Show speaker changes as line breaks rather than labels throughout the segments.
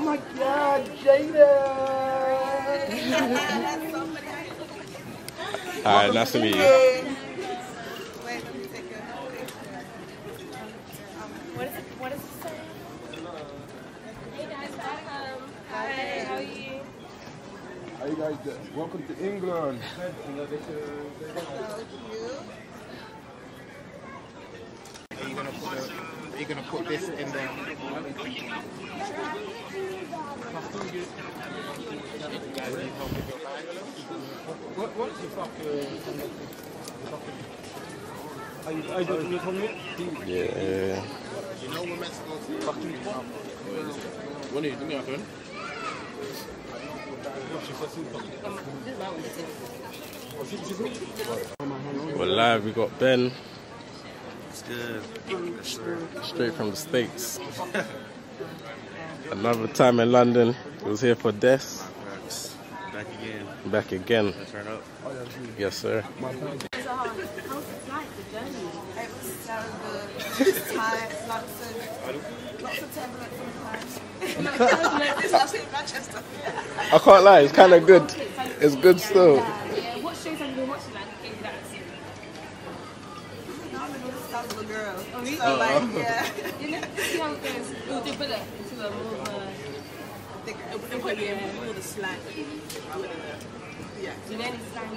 Oh my God, Jayda!
All right, nice to meet you.
Wait, let me take a
What is it? What does it say? Hey guys, welcome. Um, hi, how are you?
How you guys doing? Welcome to England.
so cute.
Are you gonna put the, are gonna put this in the What what uh,
Are you, are you doing it from here?
Yeah.
you know we're meant to go to
Wanneer? Doe niet aan
We're live. We got Ben
It's good. Yes, sir.
straight from the States. Another time in London. He was here for death.
Back again.
Back again.
Turn up.
Yes, sir.
It like the journey?
It was so good. It's tired. Lots of, lots of turbulence sometimes. it's actually.
I can't lie. It's kind of good. It's good still.
Yeah, what shows have you been watching like in that scene?
I'm a stuff of a girl.
Oh, really?
So, like, yeah.
You know, see how it goes. It will develop into a more uh, of a... It'll put you in more the slang.
Yeah.
Do you know any slang?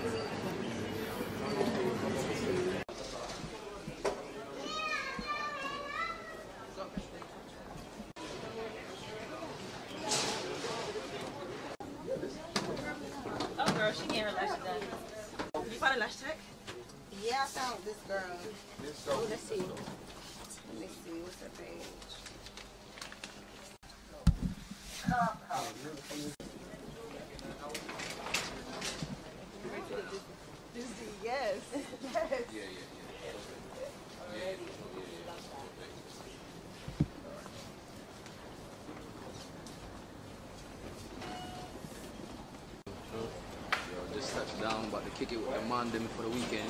Oh girl, she getting her lashes done. You find a lash tech?
Yeah, I found this girl. Oh, let's see. Let me see. What's her page? Yes. yes.
Just touched down, about to kick it with the man them for the weekend.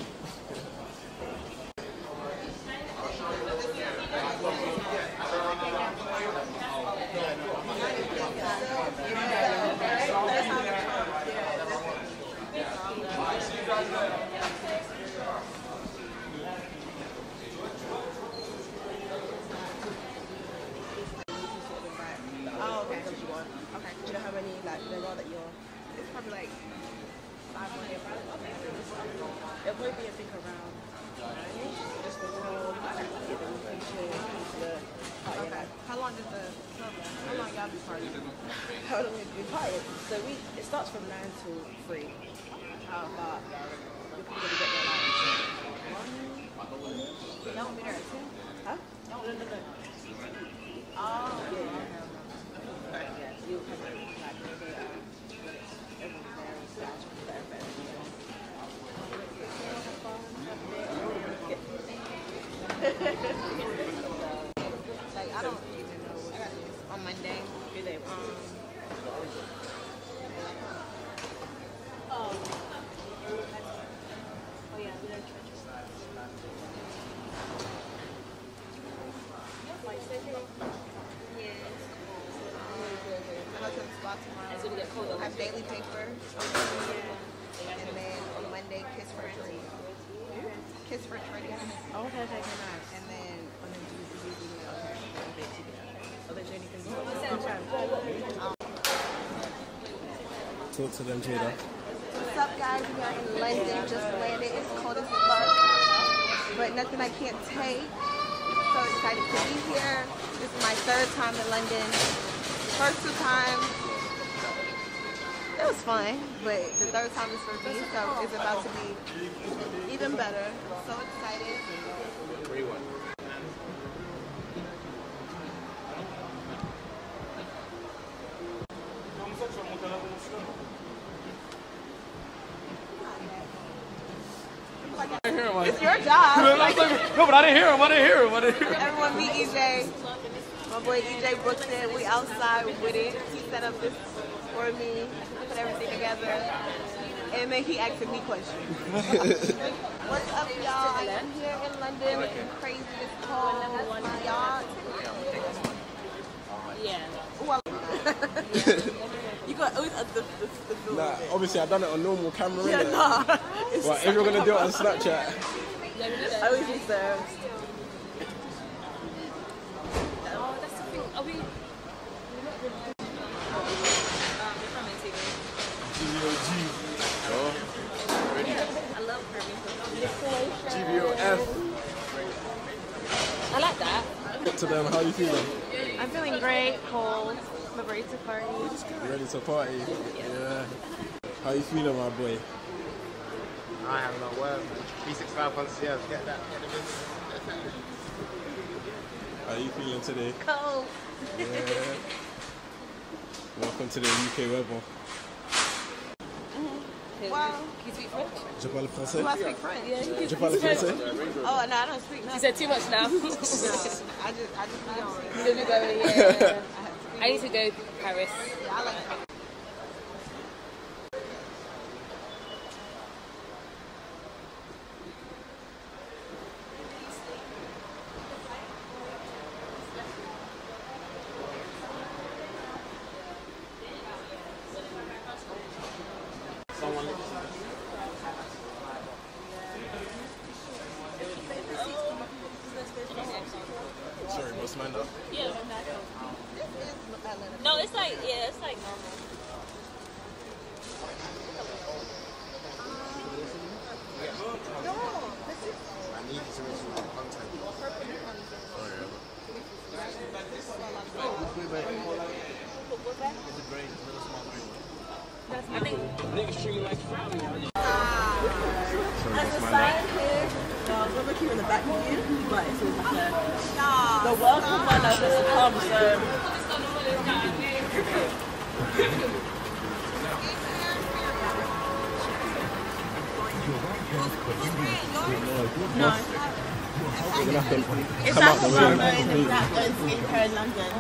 Talk to them, Jayda.
What's up, guys? We are in London, just landed. It's cold as fuck, but nothing I can't take. So excited to be here. This is my third time in London. First two times, it was fun, but the third time is for me, so it's about to be even better. So excited. It's your job.
No, but I didn't hear him. I didn't hear him. I didn't hear him.
Everyone meet EJ. My boy EJ Brookton. We outside with it. He set up this for me. Put everything together. And then he asking me questions. What's up, y'all? I am here in London. Looking crazy. It's cold. Y'all.
Yeah.
Ooh, I you got oh, always add the, the, the
Nah, obviously I done it on normal camera.
Yeah, nah. It's
But if you're gonna do it on Snapchat,
I always use the.
Oh, that's the thing. Are we? We're not really. Um, we're coming to I love Hermes.
GVOF.
I like that.
To them, how are you feeling?
I'm feeling great, cold, but ready to party.
You ready to party? Yeah. How you feeling, my boy?
I have no words. 365 concierge, get that. Get the business.
How are you feeling today?
Cold.
Yeah. Welcome to the UK weather. Mm-hmm.
Wow.
Can you speak French?
Je parle français.
Do I speak French?
Je parle français.
Oh no, I don't speak
You
nothing.
said too much now.
No, I just, I just be on it.
Let me go, yeah. I need to go to Paris.
Yeah, I like it.
Sorry, what's my name?
No, it's like, yeah, it's like normal.
I need to receive content.
As a side here, no, we're looking in the back of you, but it's all like a, the welcome one has just come, so. It's
Come out the
actually
room.
going that goes in her in London.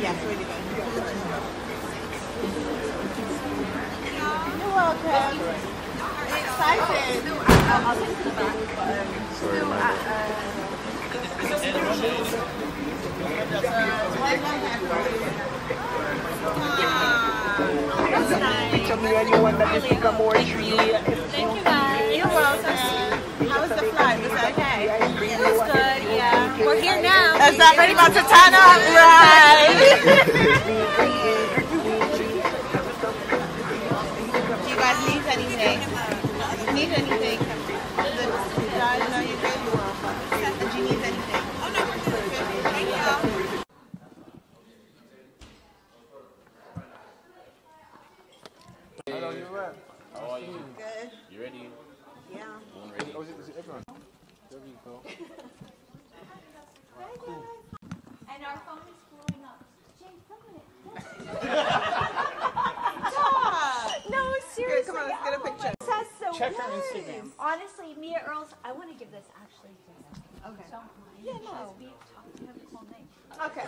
Yes, really good. You're welcome. Excited. I'll, I'll take you to the back. But, um, still at, uh, Thank you guys. You're welcome. How was the flight? Was it okay? It was good, yeah. We're here now. Is that ready about to turn up? Right. Do you guys need anything? need anything? Need anything? Did I know you good? Did you need anything? Oh no, we're good. Thank you.
Hello, you right?
How are you?
Good.
You ready?
Yeah.
Born ready.
Oh, is it, is it everyone? There we go.
And our phone is blowing up. James, look at it. No, seriously.
come on, let's get a picture.
That's so
Check her. Instagram.
Honestly, Mia Earls, I want to give this actually to him.
Okay.
Don't mind. Yeah, no. We talked to him the whole night.
Okay.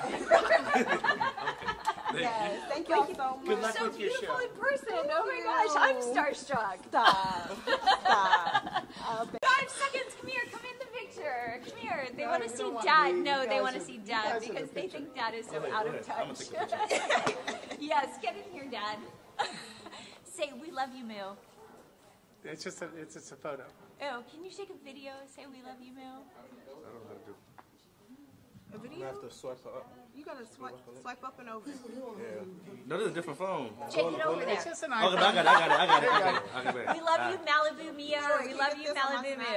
yes. Thank you all so much.
so beautiful in person. Oh my gosh, I'm starstruck.
Stop. Stop.
Five seconds. Come here. Come in the picture. Come here. They want to see dad. No, they want to see dad because they think dad is so out of touch. yes, get in here, dad. Say, we love you, Moo.
It's just a, it's just a photo.
Oh, can you take a video? Say, we love you, Moo.
A video?
You have to swipe up.
You gotta swipe, swipe up and over. Yeah.
No, this is a different phone.
Take it over there.
It's just an
Okay,
iPhone.
I got it, I got it, I got it, I got it. Okay, wait.
We love you, Malibu Mia.
Sure,
we love you,
this on my
Malibu
snap?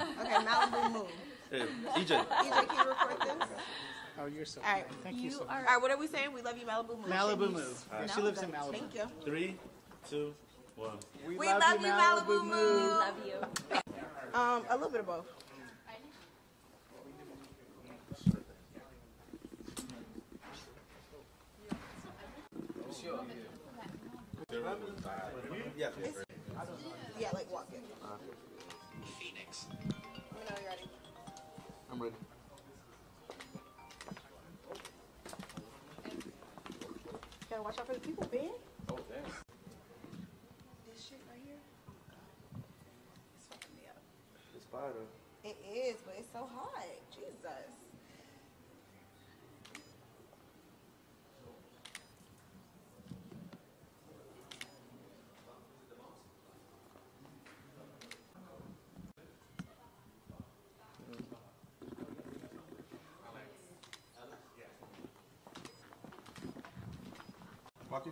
Moo.
Okay, Malibu Moon.
Yeah, EJ.
EJ, can you record this?
Oh, you're so
All right.
kind. Thank you, so much.
All right, what are we saying? We love you, Malibu Moon.
Malibu Move. She lives in Malibu.
Thank you.
Three, two, one.
We, love, you, Malibu,
We love you.
Um, a little bit of both.
Yeah.
Yeah, like walk it. Phoenix. Let me know you're ready.
I'm ready.
Gotta watch out for the people, man.
Oh, damn.
It is, but it's so hot. Jesus.
Bucky?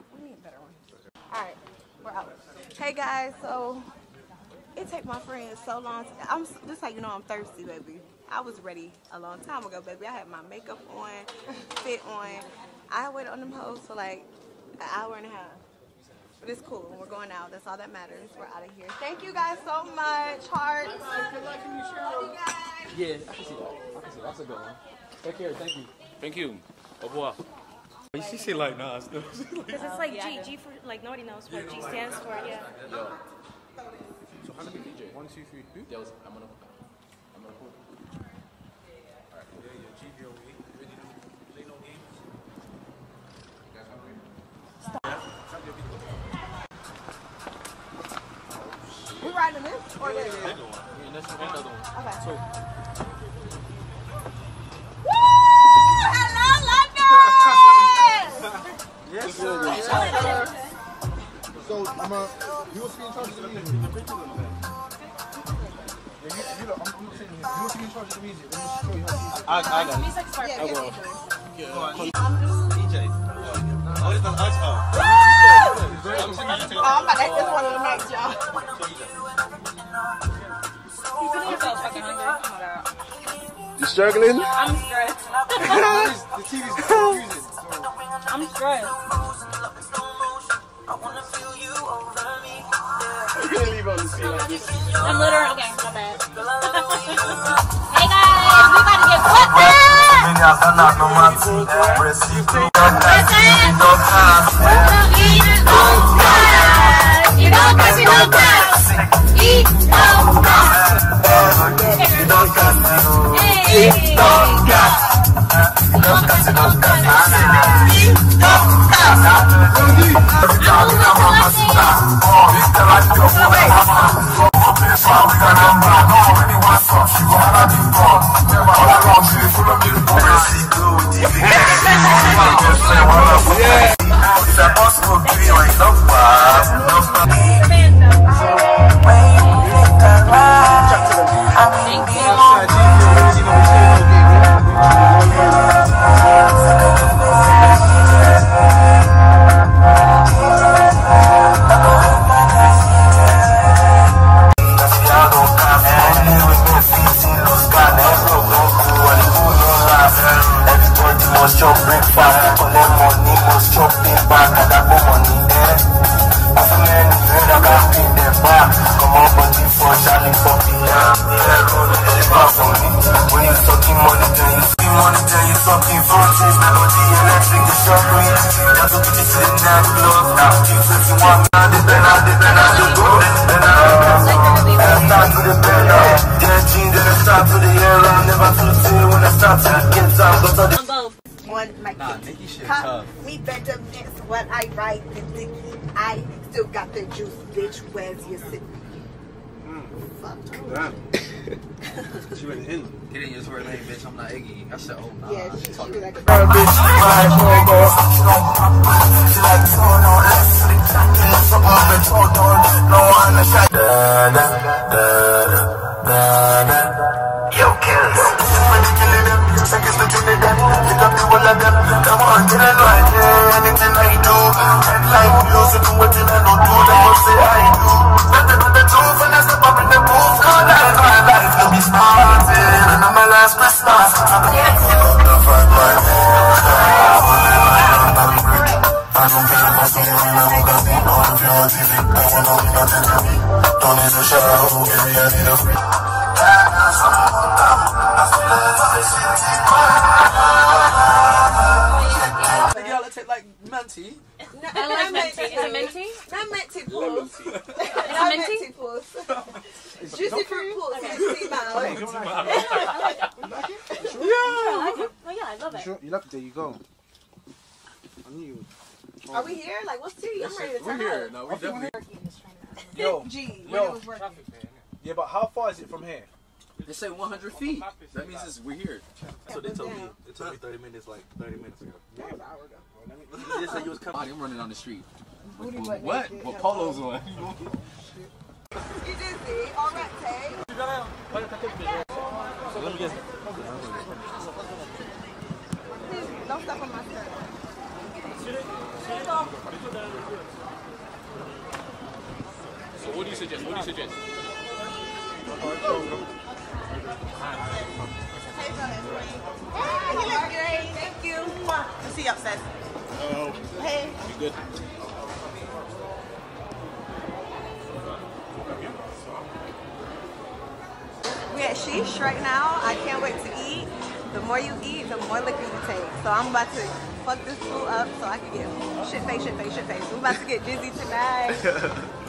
Yo, we need a better one. All right, we're out. Hey guys, so it take my friends so long. To, I'm just how you know I'm thirsty, baby. I was ready a long time ago, baby. I had my makeup on, fit on. I waited on them hoes for like an hour and a half. But it's cool. We're going out. That's all that matters. We're out of here. Thank you guys so much. Hearts. Love you guys.
Yeah, I can see that. I can see that. That's a good one. Take care. Thank you.
Thank you. Au revoir.
She say like nah, still.
Because it's like G, G for, like nobody knows what G stands for, yeah.
Yo,
So how many DJ? One, two, three, who?
there was, I'm gonna, I'm gonna put.
We riding this or this?
And that's another one.
Okay.
So,
in charge of the music. Yeah, you, you look, I'm, I'm not sitting here. You was in charge of the music. Let me show you how to
I, I got it.
Music's part
Yeah,
will.
yeah,
DJ. Oh, this is us. I'm sitting here.
Oh, I'm about to act this one of the nights, y'all.
I'm so fucking hungry. My god.
You struggling?
I'm stressed.
The TV's confusing. So,
I'm stressed.
Leave on the scene like this.
I'm literally okay. My bad. hey guys, we about to get fucked up. Don't touch me, don't. Eat, don't touch. Hey.
Must chop breakfast, collect money, must chop it back, and that money there. After many years, I got pay them back. Come on, body for Charlie Poppy, yeah. Yeah, roll deliver for me. When you sucking money, then you see money, then you sucking fountains. Melody, electric, the shock me. That's what you say, now club. Now, Jesus, you want now the better, the better, the go. Then I start to the better. Yeah, jeans, then I start to the air. I'm never to the tail when I start to get down. But I
On both.
One, my
Nah,
kids.
Nikki shit
Cop
tough.
me better miss what I write the dicky. I still got the juice, bitch. Where's your sit? Mm.
Fuck. she went in.
Get in your swear name, bitch. I'm not Iggy. I said, oh, nah.
Yeah, she, she be like,
Yo, Come on, get it right, anything I do. Headline music, do what I don't do, they will say I do. Nothing but the truth, and I step up in the booth. Cause that's my life to be started. And I'm my last Christmas. I'm my I don't care about some money, I don't got me, no, I'm pure TV. I want to be nothing to me. Don't need a shower, give me a needle.
There you go. I knew you would.
Are we here? Like, what's tea? I'm ready to turn up.
No, we definitely.
Yo,
G, when
yo.
it working.
Yeah, but how far is it from here?
They say 100 feet. That means it's, we're here.
That's what they told me. It took me 30 minutes, like 30 minutes ago.
That was an hour ago.
You just said you was coming.
Body, I'm running down the street.
Booty
With, what?
naked.
What polos on?
You did see. All right, Tay.
So let me guess.
Don't step on my.
So what do you suggest? What do you suggest?
Hey, you great. Thank you. See you upstairs. Hey.
You good?
We at Sheesh right now. I can't wait to eat. The more you eat, the more liquor you take. So I'm about to fuck this food up so I can get shit face, shit face, shit face. We're about to get dizzy tonight.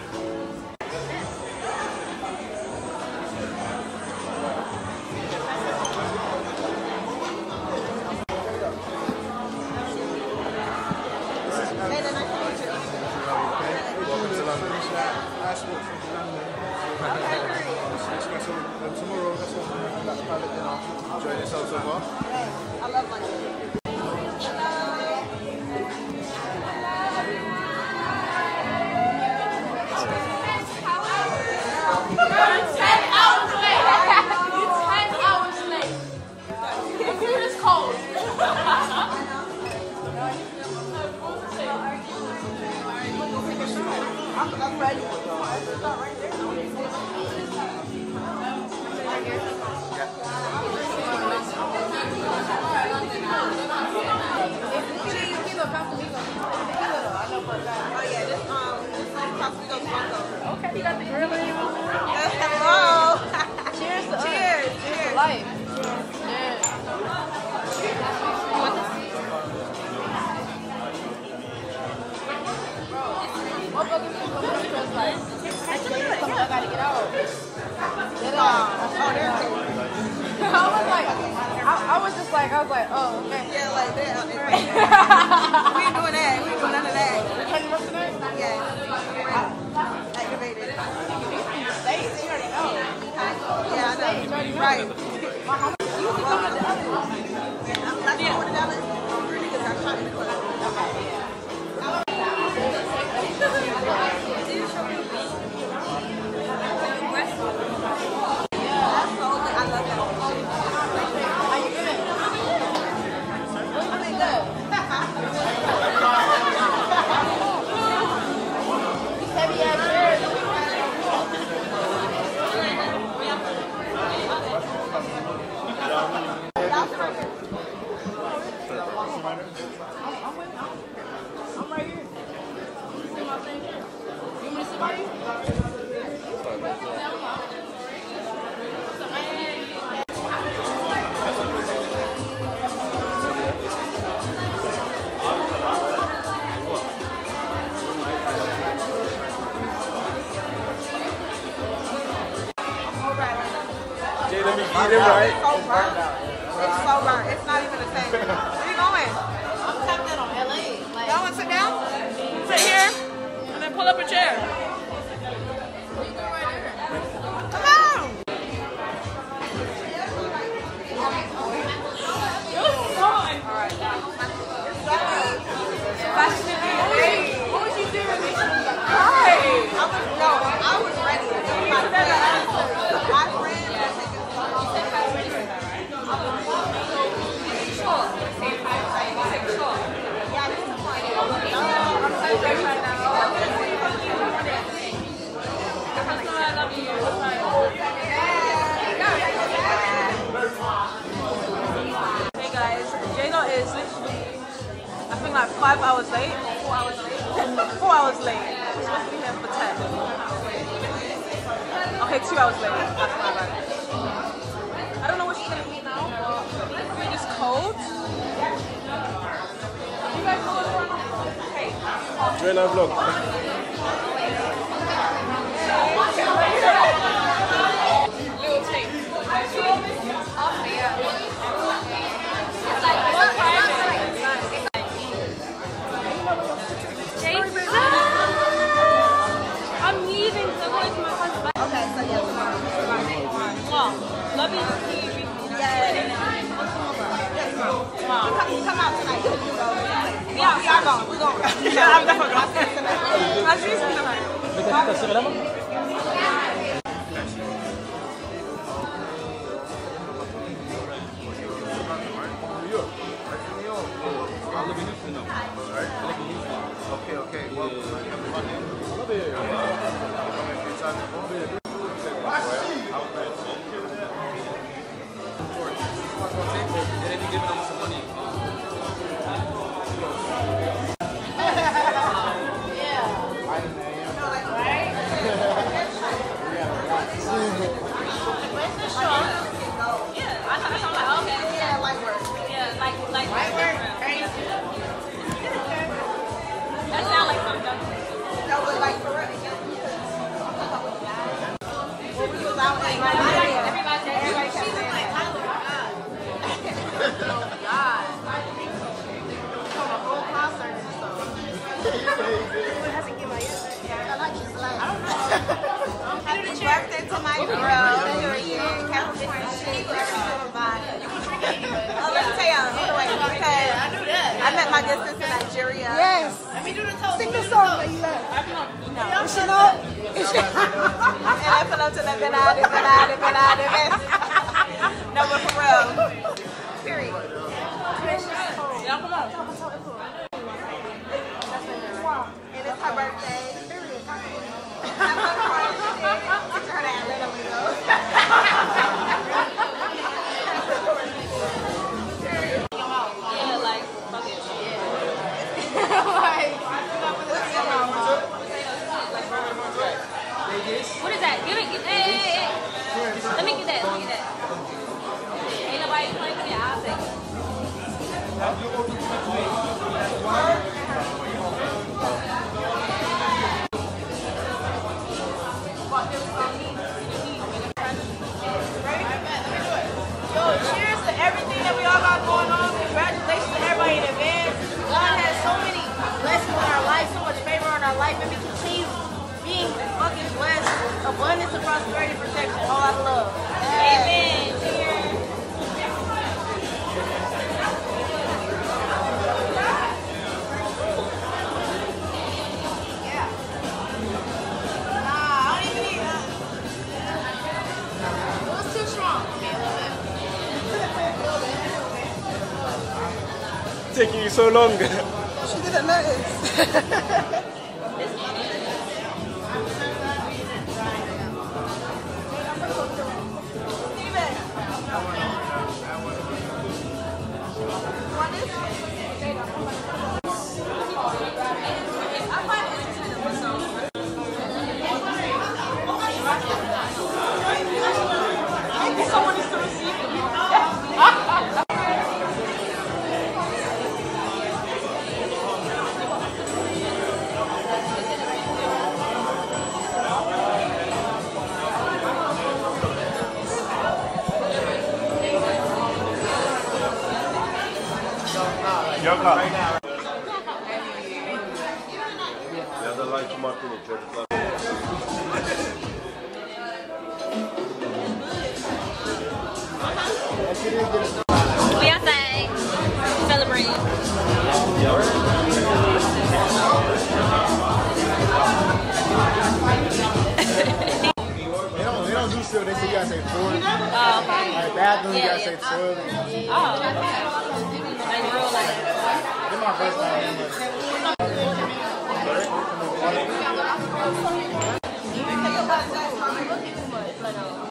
five hours late, four hours late. Four hours late. We're supposed to be here for ten. Okay, two hours late. That's my bad. I don't know what she's gonna eat now. Food is cold. You guys know what's going on?
Join our vlog.
Love you. Yes. Come, come out tonight.
Yeah, we are going. We're going. yeah, I'm definitely going. I'll see
you tonight. Look at that. Okay, okay. Well, yeah.
I love it. I've. Nigeria. Yes. Let me do the toast. Sing the song that you love. No. Is she not? Is she? and I fell up to the benade, benade, benade, benade. No, but for real. Period.
Blessed. Abundance of prosperity, protection, all out of love.
Amen. Cheers.
Nah, I don't even need that. It too strong.
Taking you so long.
She didn't notice.
Beyonce. Celebrating.
They oh, don't, they don't do still. They say you gotta say four.
Oh, okay.
Like bathroom, you
Yeah,
gotta
yeah.
say.
Oh, okay. Like real life.
This my first time.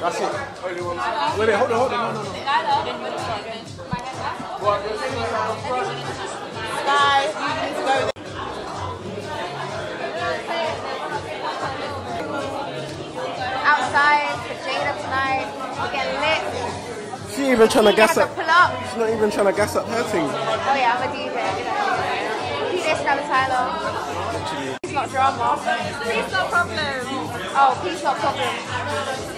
That's it. Wait, wait, hold on, hold on. No, no, no.
Guys, you need to go
Outside for Jayda tonight. We're getting lit.
She even trying to gas up.
pull up.
She's not even trying to gas up her thing.
Oh yeah, I'm a DJ. PJ Scrabble Peace not drama. Peace not problem. Oh, peace not problem.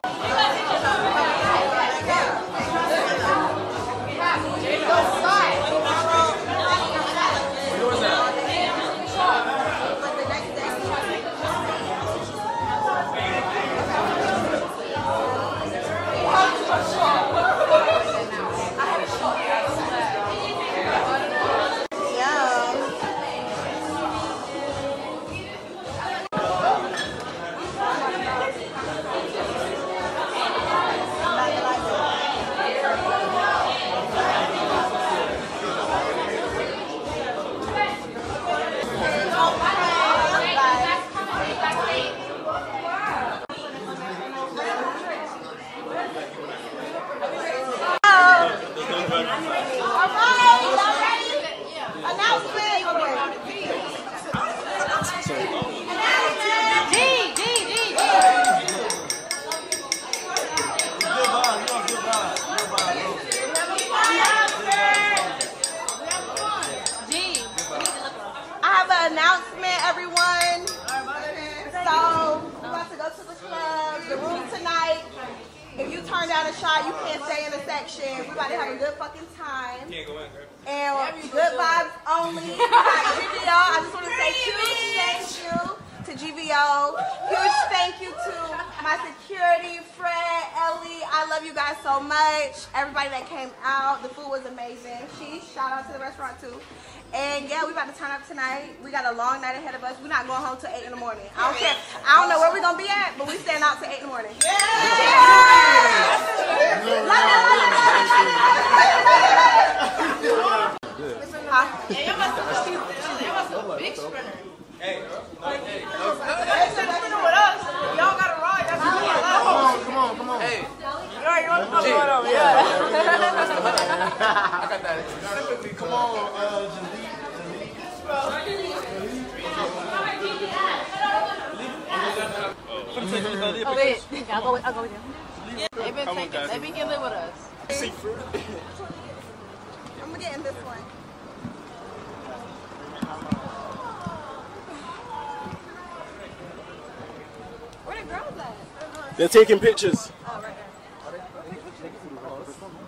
at?
They're taking pictures.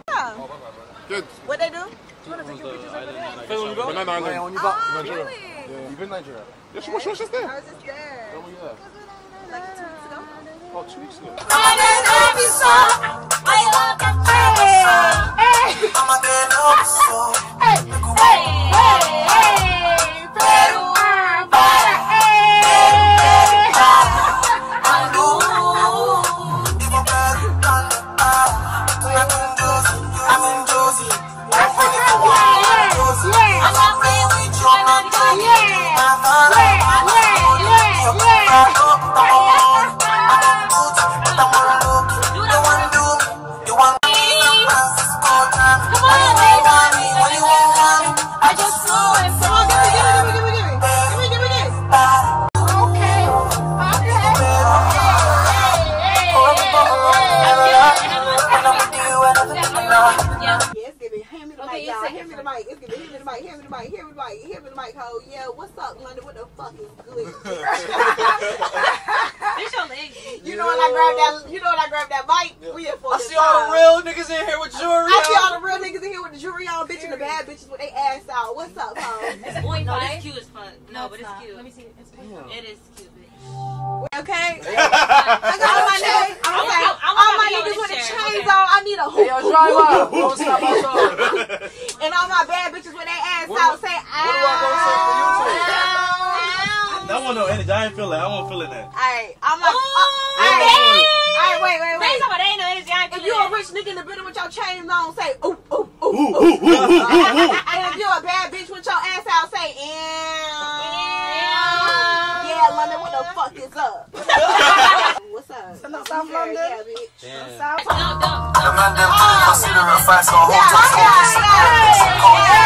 Yeah.
Good.
What they do?
Fais on y va?
Banana Island.
Ouais, on y va.
Oh,
Nigeria.
really?
Yeah. You been Nigeria? Yeah, je suis just there.
I was just there.
When were you there?
Like two weeks ago.
Oh, two weeks ago.
Yeah, in
here with jewelry
I see all the real niggas in here with the jewelry on, bitch, and the bad bitches with their ass out. What's up, ho?
No, it's cute as fuck. No, but it's cute. Let me see. It is cute, bitch.
Okay. I got all my niggas. I'm
I
saying,
want- I want
all my
to be on
niggas with the chains
Okay.
on. I need a hoop.
Hey, yo, driver, don't stop my show.
And all my bad bitches with their ass out
do-
say,
what do I go say for you two?
ow.
That one no energy. I ain't feel it. I won't feel it now.
Alright, I'm like,
Ooh,
uh, alright, alright, wait, wait,
Say
wait.
something. They ain't
nigga in the building with your chains on, say ooh, ooh, ooh, ooh.
Ooh, ooh, ooh, ooh, ooh, ooh.
And if you a bad bitch with your ass out, say ew. Yeah, London, what the fuck is up? What's up? South London? Yeah, bitch.
Damn.
South
The man them consider a fight so hold
Yeah,
tight, hold
yeah,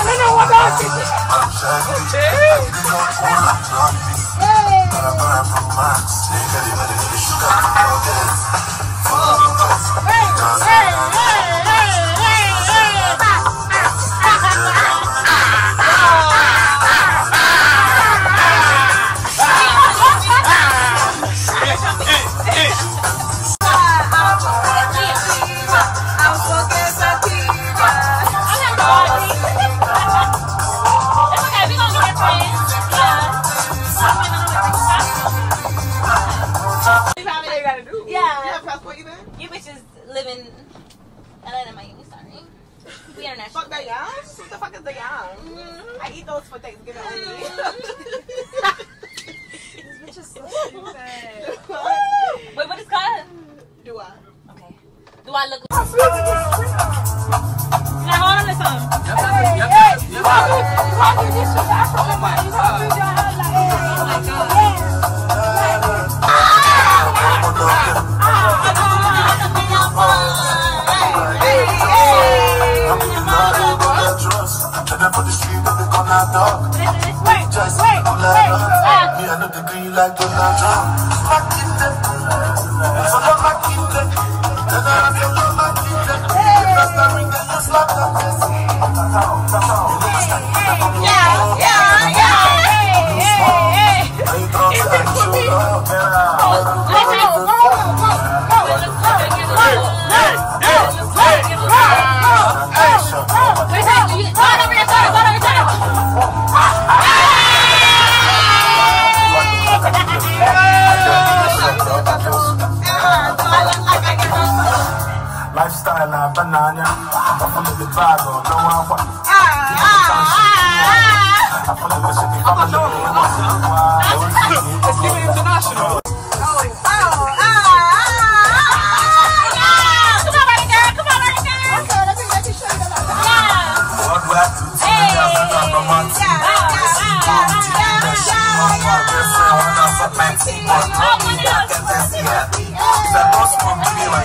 I don't know what that is.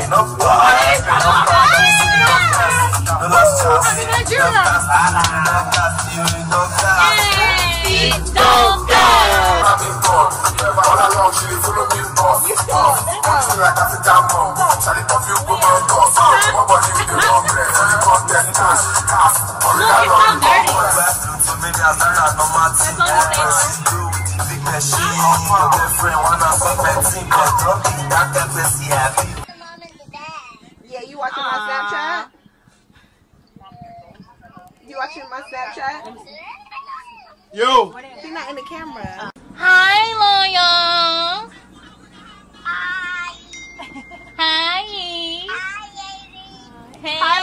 Me, why you not? The last chance. The last chance. You don't die. All along, she follow me boss. Boss, like African mom. Charlie Puff, you go man boss. One body with the long dress, only content cash. Cash, only that long ball. To me, that's not a normal thing. Big machine, my boyfriend, one of my team. Drop it, that template, yeah.
Yeah, you watching my Snapchat? You watching my Snapchat?
Yo.
He's not in the camera.
Hi, Loyal. Hi. Hi. Hey.
Hi,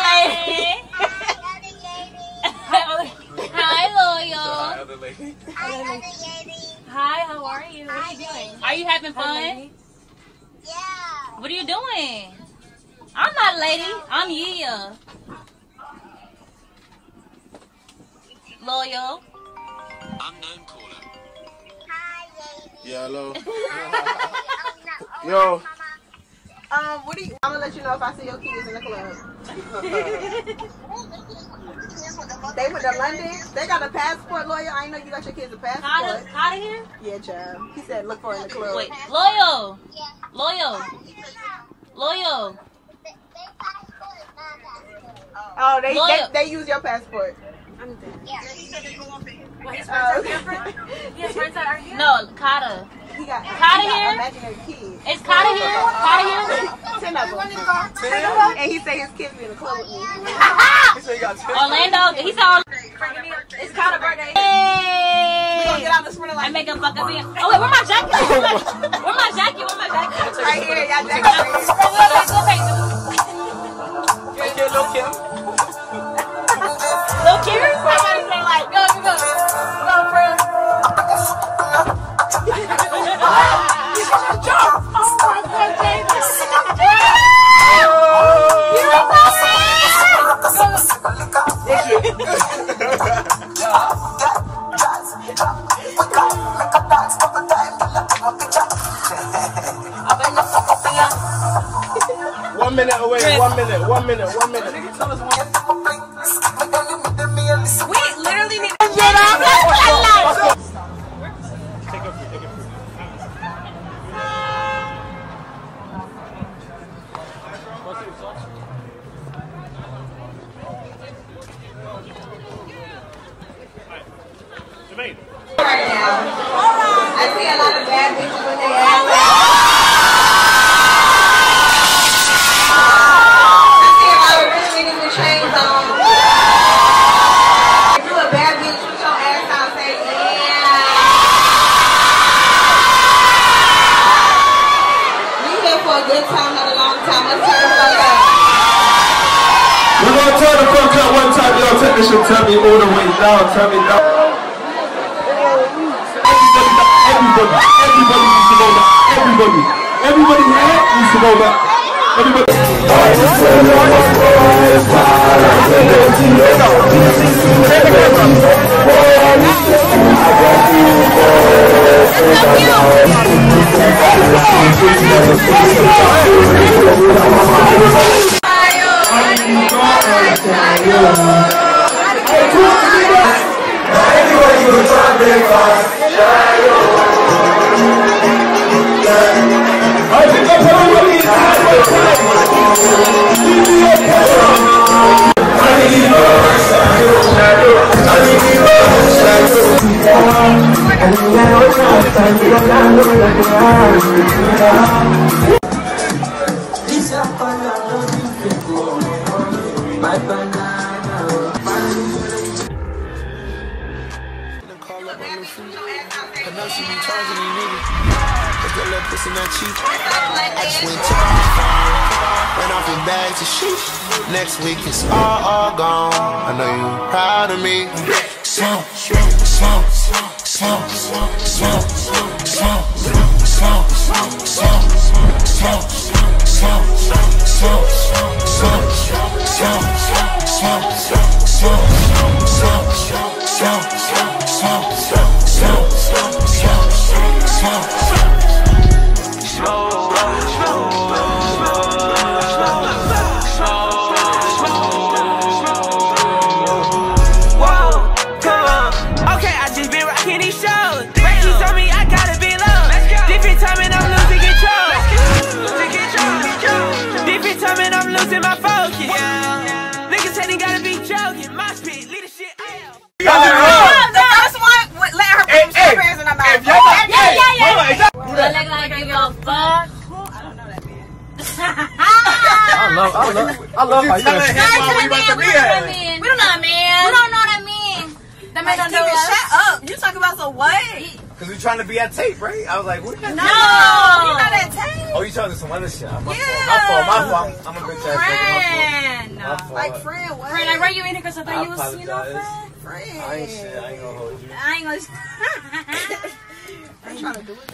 Hi, Loyal.
Hi, how are you? What are you doing?
Are you having fun? Yeah. What are you doing? I'm not a lady. I'm Yia. Loyal.
Yeah, hello. Yo.
Um, what do you? I'm gonna let you know if I see your kids in the club. they went to London. They got a passport, lawyer. I ain't know you got your kids a passport.
Out of, out of here?
Yeah, child. He said look for her in the club.
Wait, loyal. Loyal. Loyal.
Oh, they, they they use your passport.
I'm dead.
Yeah.
Wait, oh, okay. yes, friends are you?
No, Kata.
He got,
Kata
he
here?
Imaginary kids.
Is Kata here? Oh, Kata here?
Ten of them. Ten of them? And he said his kids be in the club with me.
Oh, he said he got ten.
Orlando, he said
It's Kata's birthday.
Hey! We're
gonna get out this morning
like...
I make a fuck up here. Oh, wait, where my jacket? Oh, where my jacket? Where my jacket?
Right here, y'all jacket.
Go, go, go, go, go, go. Thank
you, Lil Kim. One minute away, one minute, one minute,
one
minute. love how you
guys
we about to be at.
We don't know that man.
We don't know that man. That man don't know us.
Shut up. You talking about some what?
Cause we trying to be at tape, right? I was like, what?
No, you not at tape.
Oh, you talking some other shit? My
yeah.
fault. My fault. I'm, I'm a bitch ass nigga. My.
Like friend, what?
Friend, I brought you in because I thought
I
you was, you know, friend.
Friend.
I ain't shit. I ain't gonna hold you.
I ain't gonna.
I'm trying to do it.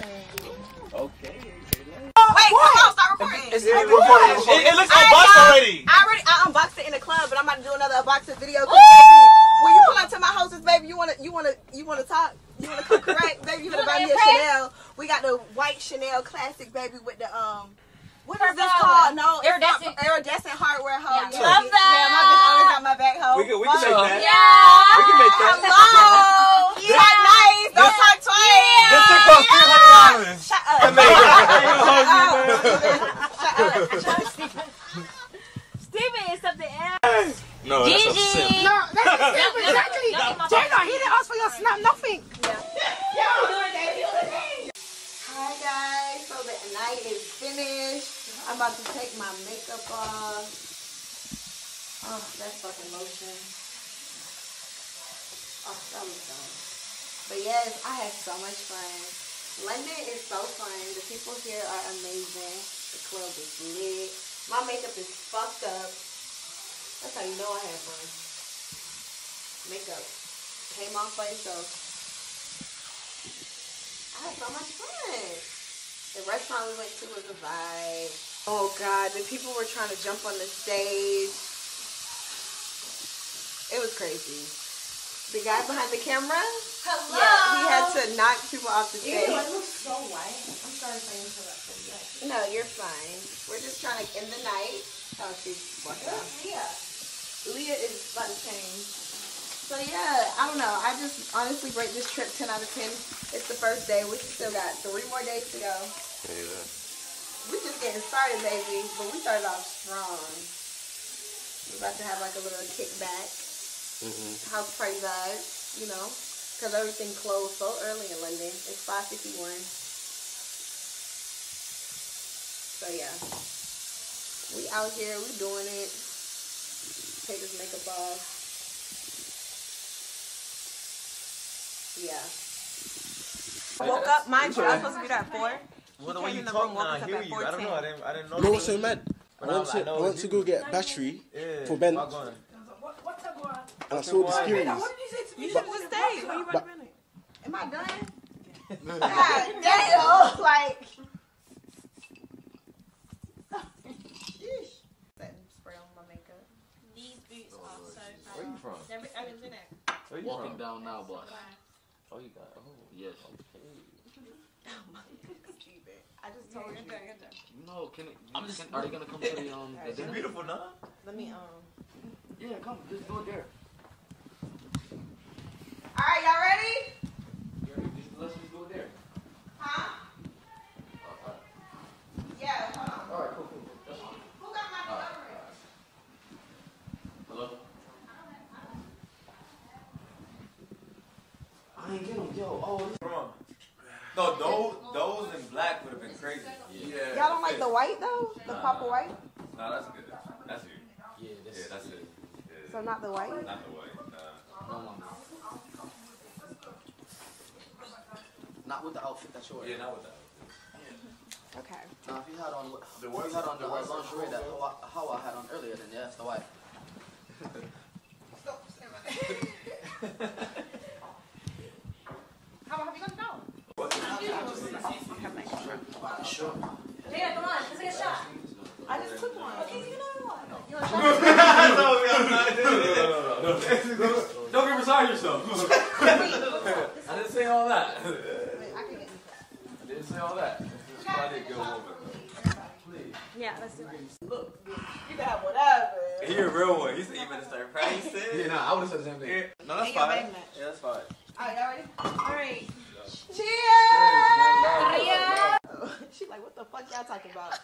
Trying to jump on the stage. It was crazy. The guy behind the camera,
Hello.
yeah, he had to knock people off the stage.
Ew, I look so white. I'm sorry if I interrupted you.
No, you're fine. We're just trying to end the night. Oh, she's walked out.
Leah.
Leah is fun change. So yeah, I don't know. I just honestly rate this trip 10 out of 10. It's the first day. We still got three more days to go. We just getting started, baby. But we started off strong. We're about to have like a little kickback.
Mm-hmm.
House party vibes, you know. Because everything closed so early in London. It's 5.51. So yeah. We out here, we doing it. Take this makeup off. Yeah. Woke up, mind you, I was supposed to be there at 4.
Well, the way you talk now, I
us
hear
at
you. I don't know. I didn't, I didn't know.
You know what's so mad? I
But
went
I'm
to,
like,
I went to go get battery
Yeah,
for Ben,
I'm going.
and I saw the series.
You should just stay. Why you
But-
running? Am I done? God damn! Like. Spray on my makeup.
These boots are so fat.
Where you from?
Never, I was in it.
Where you
Walking
from?
down now, boss.
Oh, you got. Oh,
Yes.
Oh, I just told you.
No, can it? I'm just. Can, are they gonna come to the um? The
It's
dinner?
beautiful, nah.
Let me um.
Yeah, come. Just go there.
All right, y'all ready?
Let's just do it there.
Huh? Yeah. Hold on.
All right, cool, cool. That's fine.
Who got my deodorant?
Hello. I ain't get them, yo. Oh, this
Come on. No, those, those in black would have been crazy. Yeah.
Y'all don't like the white though? The
Nah.
purple white?
Nah, that's good. That's you.
Yeah,
Yeah, that's it. Yeah.
So not the white?
Not the white. Nah.
No, mama. Not with the outfit that you're wearing.
Yeah,
wearing.
not with that.
Okay.
Now, if you had on,
The
if you had on the,
the worst-
lingerie that how I, how I had on earlier, then yeah, that's the white.
How have you gonna go?
Sure.
Jayda, come on, let's get a shot.
I just took one.
Okay, you know what? You want a shot?
Don't get beside yourself. I didn't say all that.
I can get
I didn't say all that. It's probably a good woman.
Yeah, let's do it.
You can have whatever.
He a real one. He said you better start practicing.
Yeah, nah, I would have said the same thing.
Yeah. No, that's
And your
fine.
bag match.
Yeah, that's fine.
Alright, y'all ready? Alright.
Cheers,
Cheers! she like, what the fuck y'all talking about?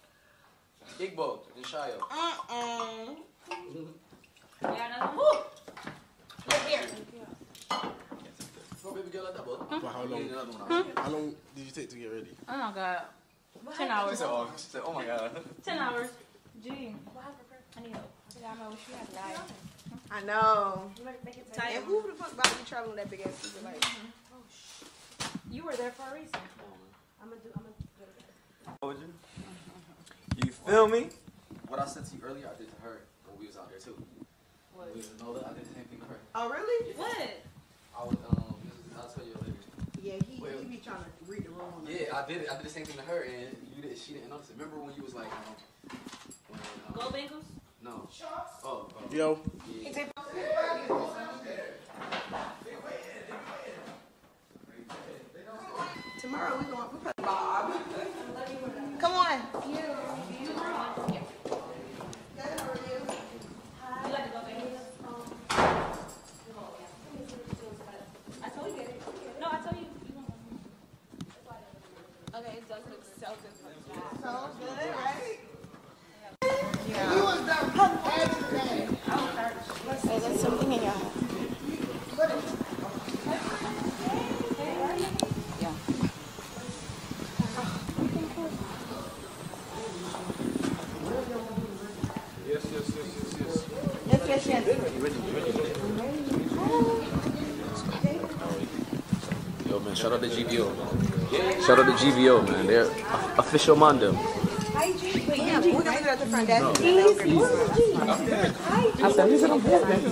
Big Bo in Shio.
Mm-mm. Hmm?
Yeah, another one. Here, here.
Oh, baby girl, like that, bud.
For how long?
Need another one.
How long did you take to get ready?
Oh my god.
She
10 hours.
said, oh, she said, oh my god.
10 hours. Gee. I need help. I think hmm? I know she had died.
I know.
Make it
And who the fuck about to be traveling that big ass super like?
You were there for a reason. I'm gonna do, I'm gonna do it again.
Told you. You feel me?
What I said to you earlier, I did to her when we was out there too.
What?
We didn't know that. I did the same thing to her.
Oh really?
What?
I was um. This is, I'll tell you later.
Yeah, he, he be trying to read the room.
Yeah, I did it. I did the same thing to her, and you did. She didn't notice it. Remember when you was like, um, when, um,
Go Bengals?
no. Oh, oh.
Yo,
Yeah.
Tomorrow we going Bob. Come on.
You like to go Bengals? I told you. No, I told you. you want one. Okay, it does look so good.
So good, right?
Yeah.
Yo, man,
shout out to GVO. Shout out to GVO, man. They're official Mondo.
Wait, yeah, we're gonna at the front desk. Please, please.
I said, these are the man.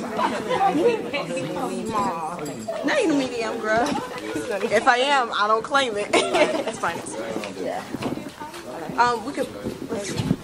Now you the medium, girl. If I am, I don't claim it. it's fine. Yeah. Um, we could. Let's.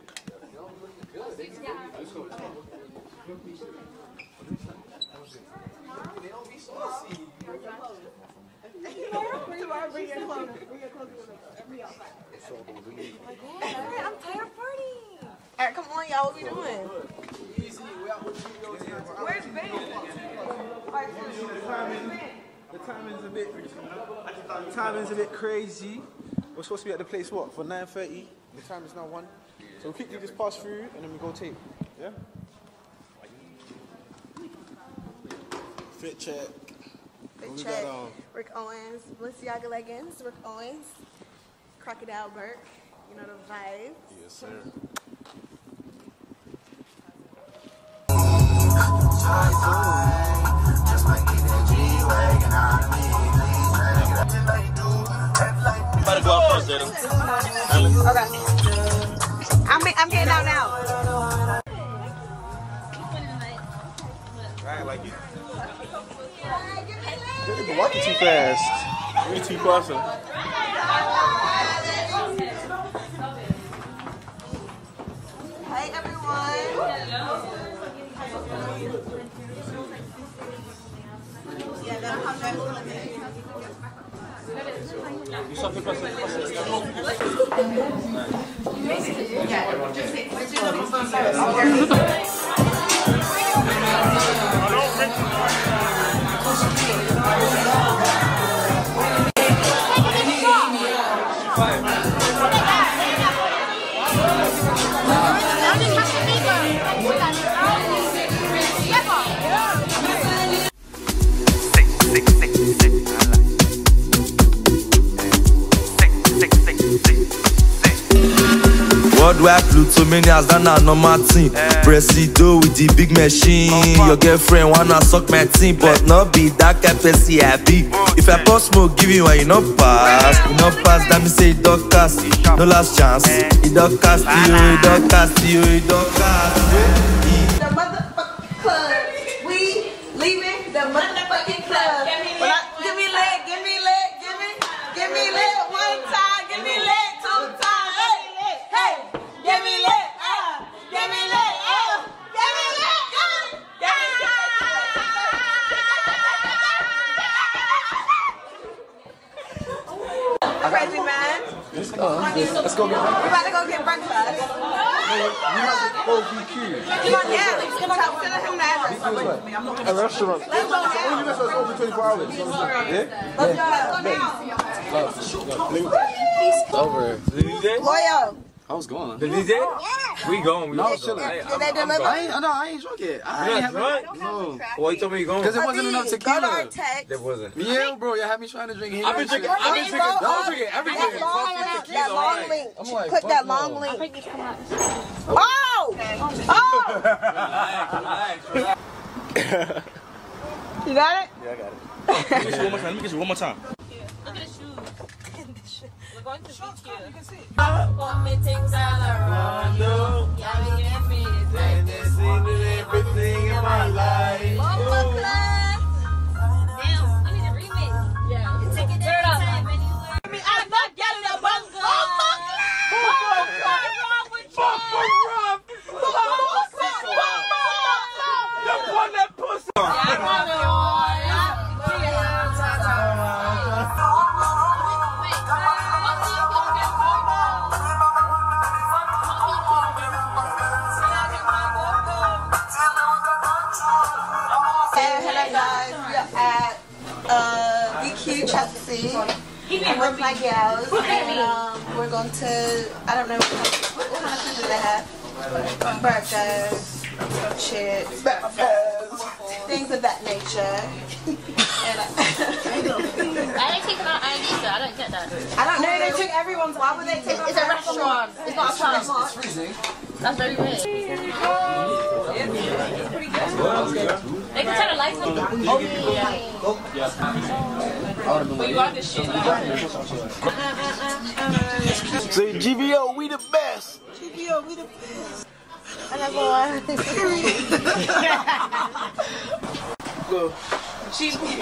bring your clothes. Bring your clothes.
I'm tired of partying.
All right, come on, y'all. What we doing?
Where's Ben? The timing's a bit. The timing's a bit crazy. We're supposed to be at the place what for 9:30. The time is now one. So we'll quickly just pass through and then we go tape. Yeah. Fit check.
Big
What
check.
got on?
Rick Owens, Balenciaga leggings. Rick Owens, Crocodile Birk. You know the vibe.
Yes, sir.
Better go out first, Jayda.
Okay. I'm, I'm getting out now.
Right, like you. You've been walking too fast. You're too closer.
Hey, everyone. Yeah, that'll come back in a minute.
You
Worldwide Plutomanias, that na normal thing. Presido with the big machine. Your girlfriend wanna suck my team, but not be that kind person I be. If I pour smoke, give you one, you no pass. You no pass, that me say don't cast. No last chance. It don't cast you, it don't cast you, it don't cast.
The address.
A restaurant.
Let's go
It's the only restaurant that's open 24 hours. Yeah?
Let's go. Let's go now.
Over.
Loyal.
I was going.
The DJ? We going. We
No, I
all
was chilling.
going. Hey,
Did
I'm-
they
I'm
deliver?
I ain't, no, I ain't drunk yet. I
You're
ain't
not
have
drunk?
No.
Why you told me you going?
Because it wasn't enough
Go to our
tequila.
text.
There wasn't.
Yeah, bro, you had me trying to drink Henny.
I've been drinking. I've been drinking. I'm drinking everything.
That long
Fucking
link. That long
alright.
link.
I'm like,
Click that long link. Oh! Oh! You got it?
Yeah, I got it. Let me get you one more time. Let me get you one more time.
Look at the shoes. We're going to beach here. Want me things all around you. Yeah, we can feel it like this.
everything in my life.
Bumper Damn, I need a remix. Yeah. You take it every time. I mean, I'm not getting a bunker. Bumper What's wrong with you?
The one that pussy.
Hey, hello guys. We are at uh, VQ Chelsea. with my gals, and um, we're going to. I don't know what kind of, food do they have. Burgers, chips, things of that nature. and I,
I ain't taking out ID, so I don't get that.
I don't know. They took everyone's. Why would they take?
It's a restaurant. It's not a pub.
It's freezing.
That's very weird. They can turn the lights on. Oh, yeah. But you are this shit.
Say GVO, we the best.
GVO, we the best. And I'm going.
Go.
GVO.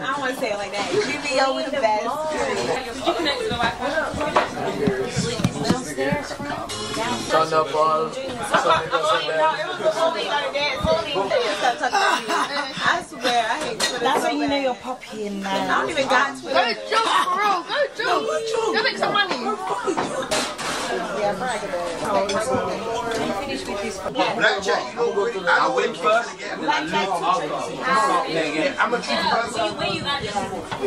I don't want to say it like that. GVO, we the best.
Did you connect to the Wi-Fi? Downstairs,
Turn up all.
I swear, I hate Twitter.
That's
so
when you know you're poppy in
I don't even got Twitter.
Go jump, for real. Go jump. Go make some money.
Yeah, brag
Black Jack, you know what? I win first again. I'm a true person.
Where you at? You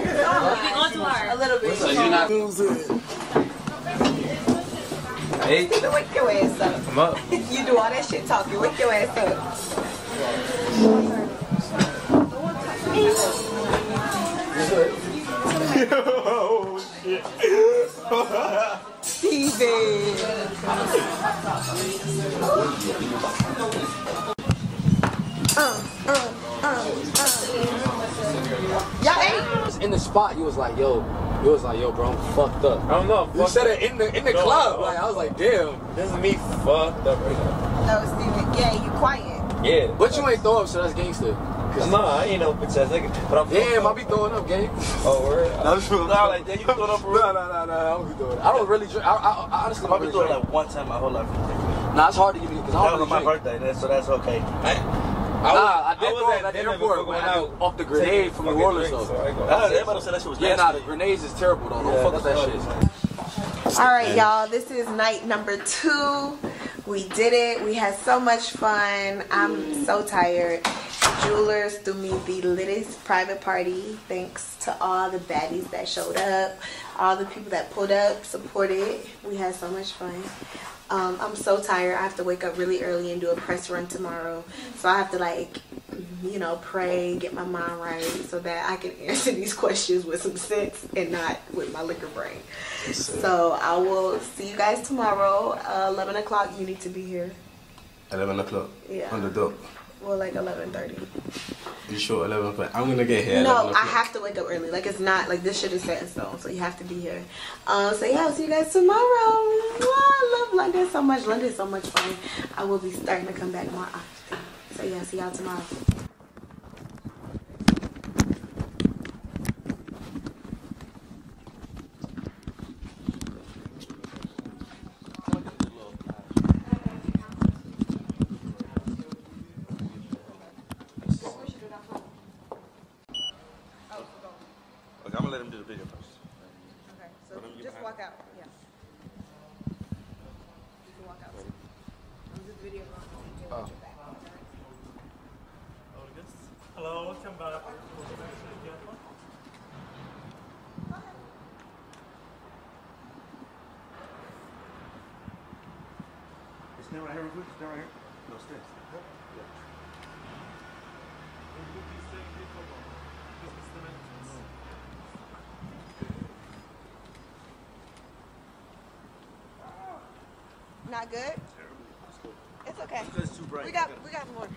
been on to her?
A little bit.
So you're not.
Hey,
Wake your ass up.
come up.
You do all that shit talking. Wake your ass up.
Oh shit.
Steven. Uh, uh, uh, uh. Y'all ate?
In the spot, you was like, yo, you was like, yo, bro, I'm fucked up.
I don't know.
You said it in the in the
No.
club. Like I was like, damn.
This is me fucked up right now.
No, Steven. Yeah, you quiet.
Yeah.
But you ain't throw up, so that's gangster.
Nah, I ain't no bitch ass nigga. But I'm
Damn, I be throwing up, gang.
Oh, word?
That's true.
Nah, like that, you throwing up for real?
No, no, no, no. I don't be doing it. I don't really drink. I, I, I honestly
I've
don't
been
really
doing it
drink.
like one time my whole life.
Nah, it's hard to give me because I don't
was
really
on my birthday, so that's okay. I,
Nah, I did
was
throw
at
it at the airport when I
out,
did off the grenade from New Orleans though.
so I go- everybody said that shit was
Yeah, nah, the grenades is terrible though. Don't fuck with that shit.
All right, y'all. This is night number two. We did it. We had so much fun. I'm so tired. Jewellers threw me the littest private party. Thanks to all the baddies that showed up, all the people that pulled up, supported. We had so much fun. Um, I'm so tired. I have to wake up really early and do a press run tomorrow. So I have to like, you know, pray, get my mind right, so that I can answer these questions with some sense and not with my liquor brain. So I will see you guys tomorrow. Uh, 11 o'clock. You need to be here.
11 o'clock.
Yeah.
On the dot.
Well, like 11:30.
You sure 11 o'clock? I'm gonna get here.
No, I have to wake up early. Like it's not like this shit is set in stone, so you have to be here. Um, so yeah, I'll see you guys tomorrow. I love London so much. London's so much fun. I will be starting to come back more often. So yeah, see y'all tomorrow.
Okay, I'm gonna let him do the video first.
Okay, so just walk out. Yeah. You can walk out. I'll do the video.
Oh.
Hello, welcome back.
Stand right here, real quick. Stand right here. No, stand. Yeah.
Not good. It's okay.
It's too bright.
We got we got more.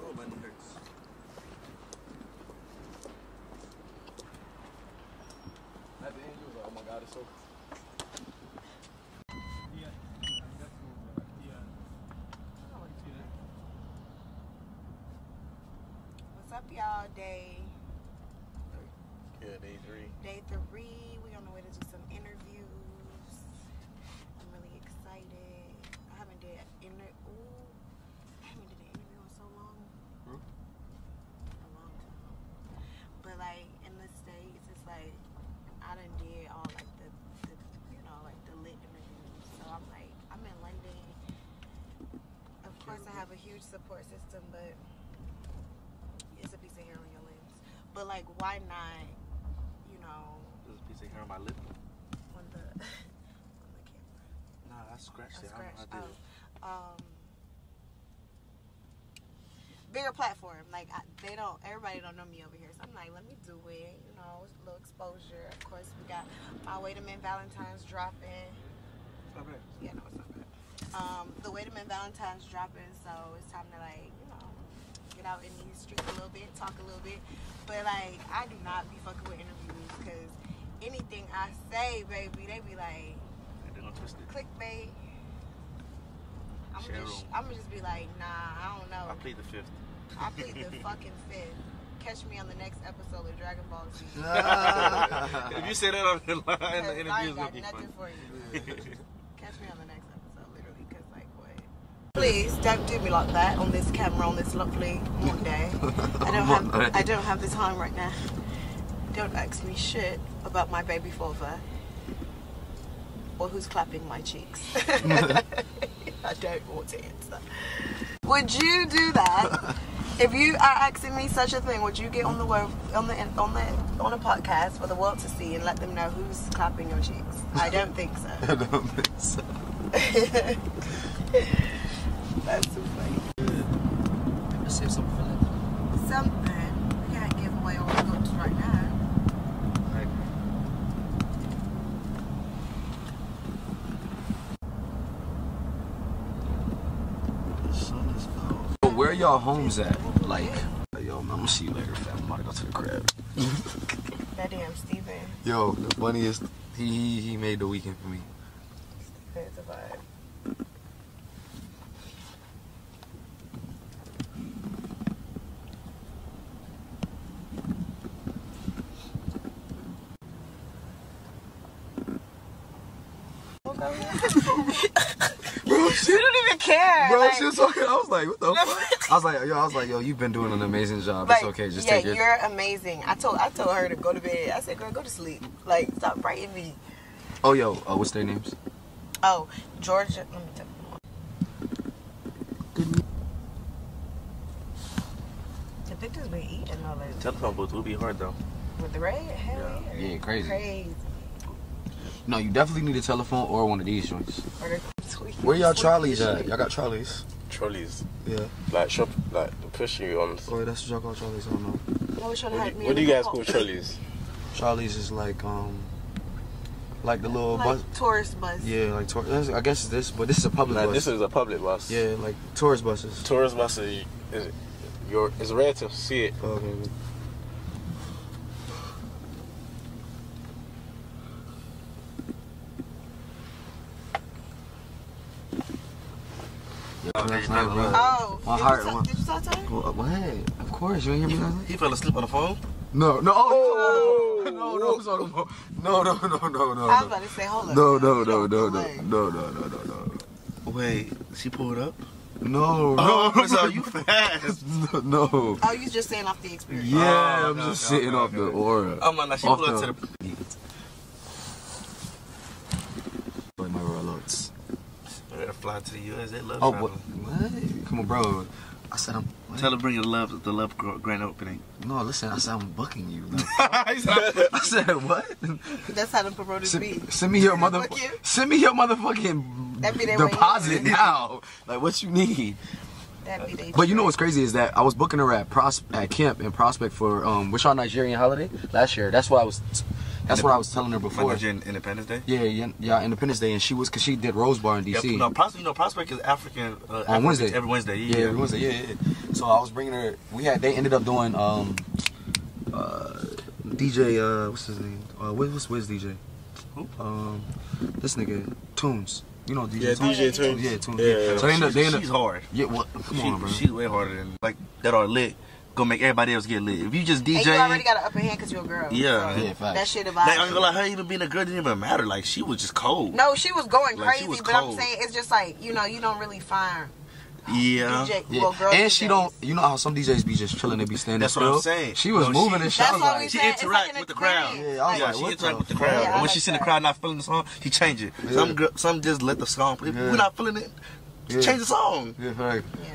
Oh, my knee hurts.
At the end, you was like, oh my god, it's so.
What's up, y'all? Day
Yeah, day three.
day three. We on the way to do some interviews. I'm really excited. I haven't did inter. Ooh, I haven't did an interview in so long. A long time. But like in the states, it's like I done did all like the, the you know like the lit interviews. So I'm like I'm in London. Of course, I have a huge support system, but it's a piece of hair on your limbs. But like, why not
around my lip.
On the
Nah, I scratched it. I
scratch.
don't know how I did.
Um, bigger platform. Like I, they don't, everybody don't know me over here. So I'm like, let me do it. You know, a little exposure. Of course, we got my Wait a Minute Valentine's dropping.
It's not bad.
Yeah, no, it's not bad. Um, the Wait a Minute Valentine's dropping, so it's time to like, you know, get out in these streets a little bit, talk a little bit. But like, I do not be fucking with interviews because anything I say, baby, they be like
And they're gonna twist it.
clickbait. I'm
Share
just. I'm gonna just be like, nah, I don't know.
I plead the fifth.
I plead the fucking fifth. Catch me on the next episode of Dragon Ball Z.
if you say that on the line, the
Because I
interview is gonna be
nothing
fun.
for you. Catch me on the next episode, literally, because like what? Please don't do me like that on this camera on this lovely Monday. I don't have I don't have the time right now. Don't ask me shit about my baby father or who's clapping my cheeks. I don't want to answer. Would you do that? If you are asking me such a thing, would you get on the world on the on the on a podcast for the world to see and let them know who's clapping your cheeks? I don't think so.
I don't think so.
That's so funny.
Let's save something for later.
Something. We can't give away all the goods right now.
Yo, where y'all homes at? Like, yo, I'm gonna see you later, fam. I'm about to go to the crib.
That damn Steven.
Yo, the funniest, he, he, he made the weekend for me.
It's a vibe.
Bro, she,
You don't even care.
bro,
like-
she was talking. I was like, what the fuck? I was like, yo, I was like, yo, you've been doing an amazing job.
Like,
it's okay, just
yeah,
take it.
you're amazing. I told I told her to go to bed. I said, girl, go to sleep. Like, stop writing me.
Oh, yo, uh, what's their names?
Oh, Georgia. Let me tell you. The pictures been eating all lately.
Telephone booth will be hard though.
With the red? Hell yeah.
Yeah, crazy.
Crazy.
No, you definitely need a telephone or one of these joints.
Or
Where y'all
sweet
trolleys at? Y'all got trolleys?
Trolleys.
Yeah.
Like shop, like pushing you on.
Oh, that's what y'all call trolleys. I don't know.
I was trying to
What do,
me
what do you guys call trolleys?
Trolleys is like um, like the little
Like
bus.
tourist bus.
Yeah, like tour- that's- I guess it's this, but this is a public
Like
bus.
this is a public bus.
yeah, like tourist buses.
Tourist buses. is, is your it's rare to see it.
Oh, okay. Last night, bro.
Oh,
My
did
heart.
You
my-
talk, did you talk to her?
What? what? Of course, you ain't hear me last night.
He fell asleep on the phone.
No, no, oh, no, no, no, I'm sorry, no, no, no, no, no, no.
I was about to say, hold up.
No, no, no, no, no, no, no, no, no, no.
Wait, she pulled up.
No,
Oh,
no,
so you fast?
no, no.
Oh, you just saying off the experience.
Yeah,
Oh,
I'm
okay,
just
okay,
sitting
okay,
off the
okay.
aura.
Oh man, now she
Off
pulled up to
the-
the.
Like my royalties.
Ready to fly to the U.S. They love
Oh,
traveling.
what? what? Come on, bro. I said I'm. what?
Tell her bring the love, the love grand opening.
No, listen. I said I'm booking you. No.
He said,
I said what?
That's how the promoters be.
Send, send me your mother.
You.
Send me your motherfucking
That be their way
deposit now. Like what you need.
That be
But you know what's crazy is that I was booking her at pros at camp in Prospect for um which our Nigerian holiday last year. That's why I was. That's what I was telling her before.
Nigerian Independence Day.
Yeah, yeah, yeah, Independence Day, and she was because she did Rose Bar in
Yeah,
DC
no, Prospect, you know, Prospect is African. Uh,
on
African
Wednesday.
Every Wednesday.
Yeah,
Yeah,
every Wednesday. Yeah, yeah. yeah. So I was bringing her. We had. They ended up doing um uh DJ. Uh, what's his name? Uh, what, what's where's DJ?
Who?
Um, this nigga Tunes. You know DJ.
Yeah,
Tunes?
DJ Tunes.
Yeah, Tunes.
Yeah, yeah.
So they end up. They end up.
she's hard.
Yeah, what? Come
she,
on, bro.
She's way harder than like that are lit. Gonna make everybody else get lit. If you just
And you already got an upper hand because you're a girl.
Yeah.
So
Yeah,
that shit
like,
about
I'm gonna lie, her even being a girl didn't even matter. Like she was just cold.
No, she was going
Like, she
crazy,
was
but I'm saying it's just like, you know, you don't really find
Yeah.
DJ,
Yeah.
well, girl
and she
DJs.
don't. You know how some DJs be just chilling, they be standing
That's what. I'm saying.
She was
No,
moving
she-
and shit.
That's what
like,
we
She
saying. It's
interact
like an
with the crowd.
Yeah, I was
Yeah,
like,
she
what
interact with the crowd.
Yeah,
and when
like
she see the crowd not feeling the song, she change it.
Yeah.
Some some just let the song. If
Yeah.
we're not feeling it,
Yeah.
change the song.
Yeah, right.
Yeah.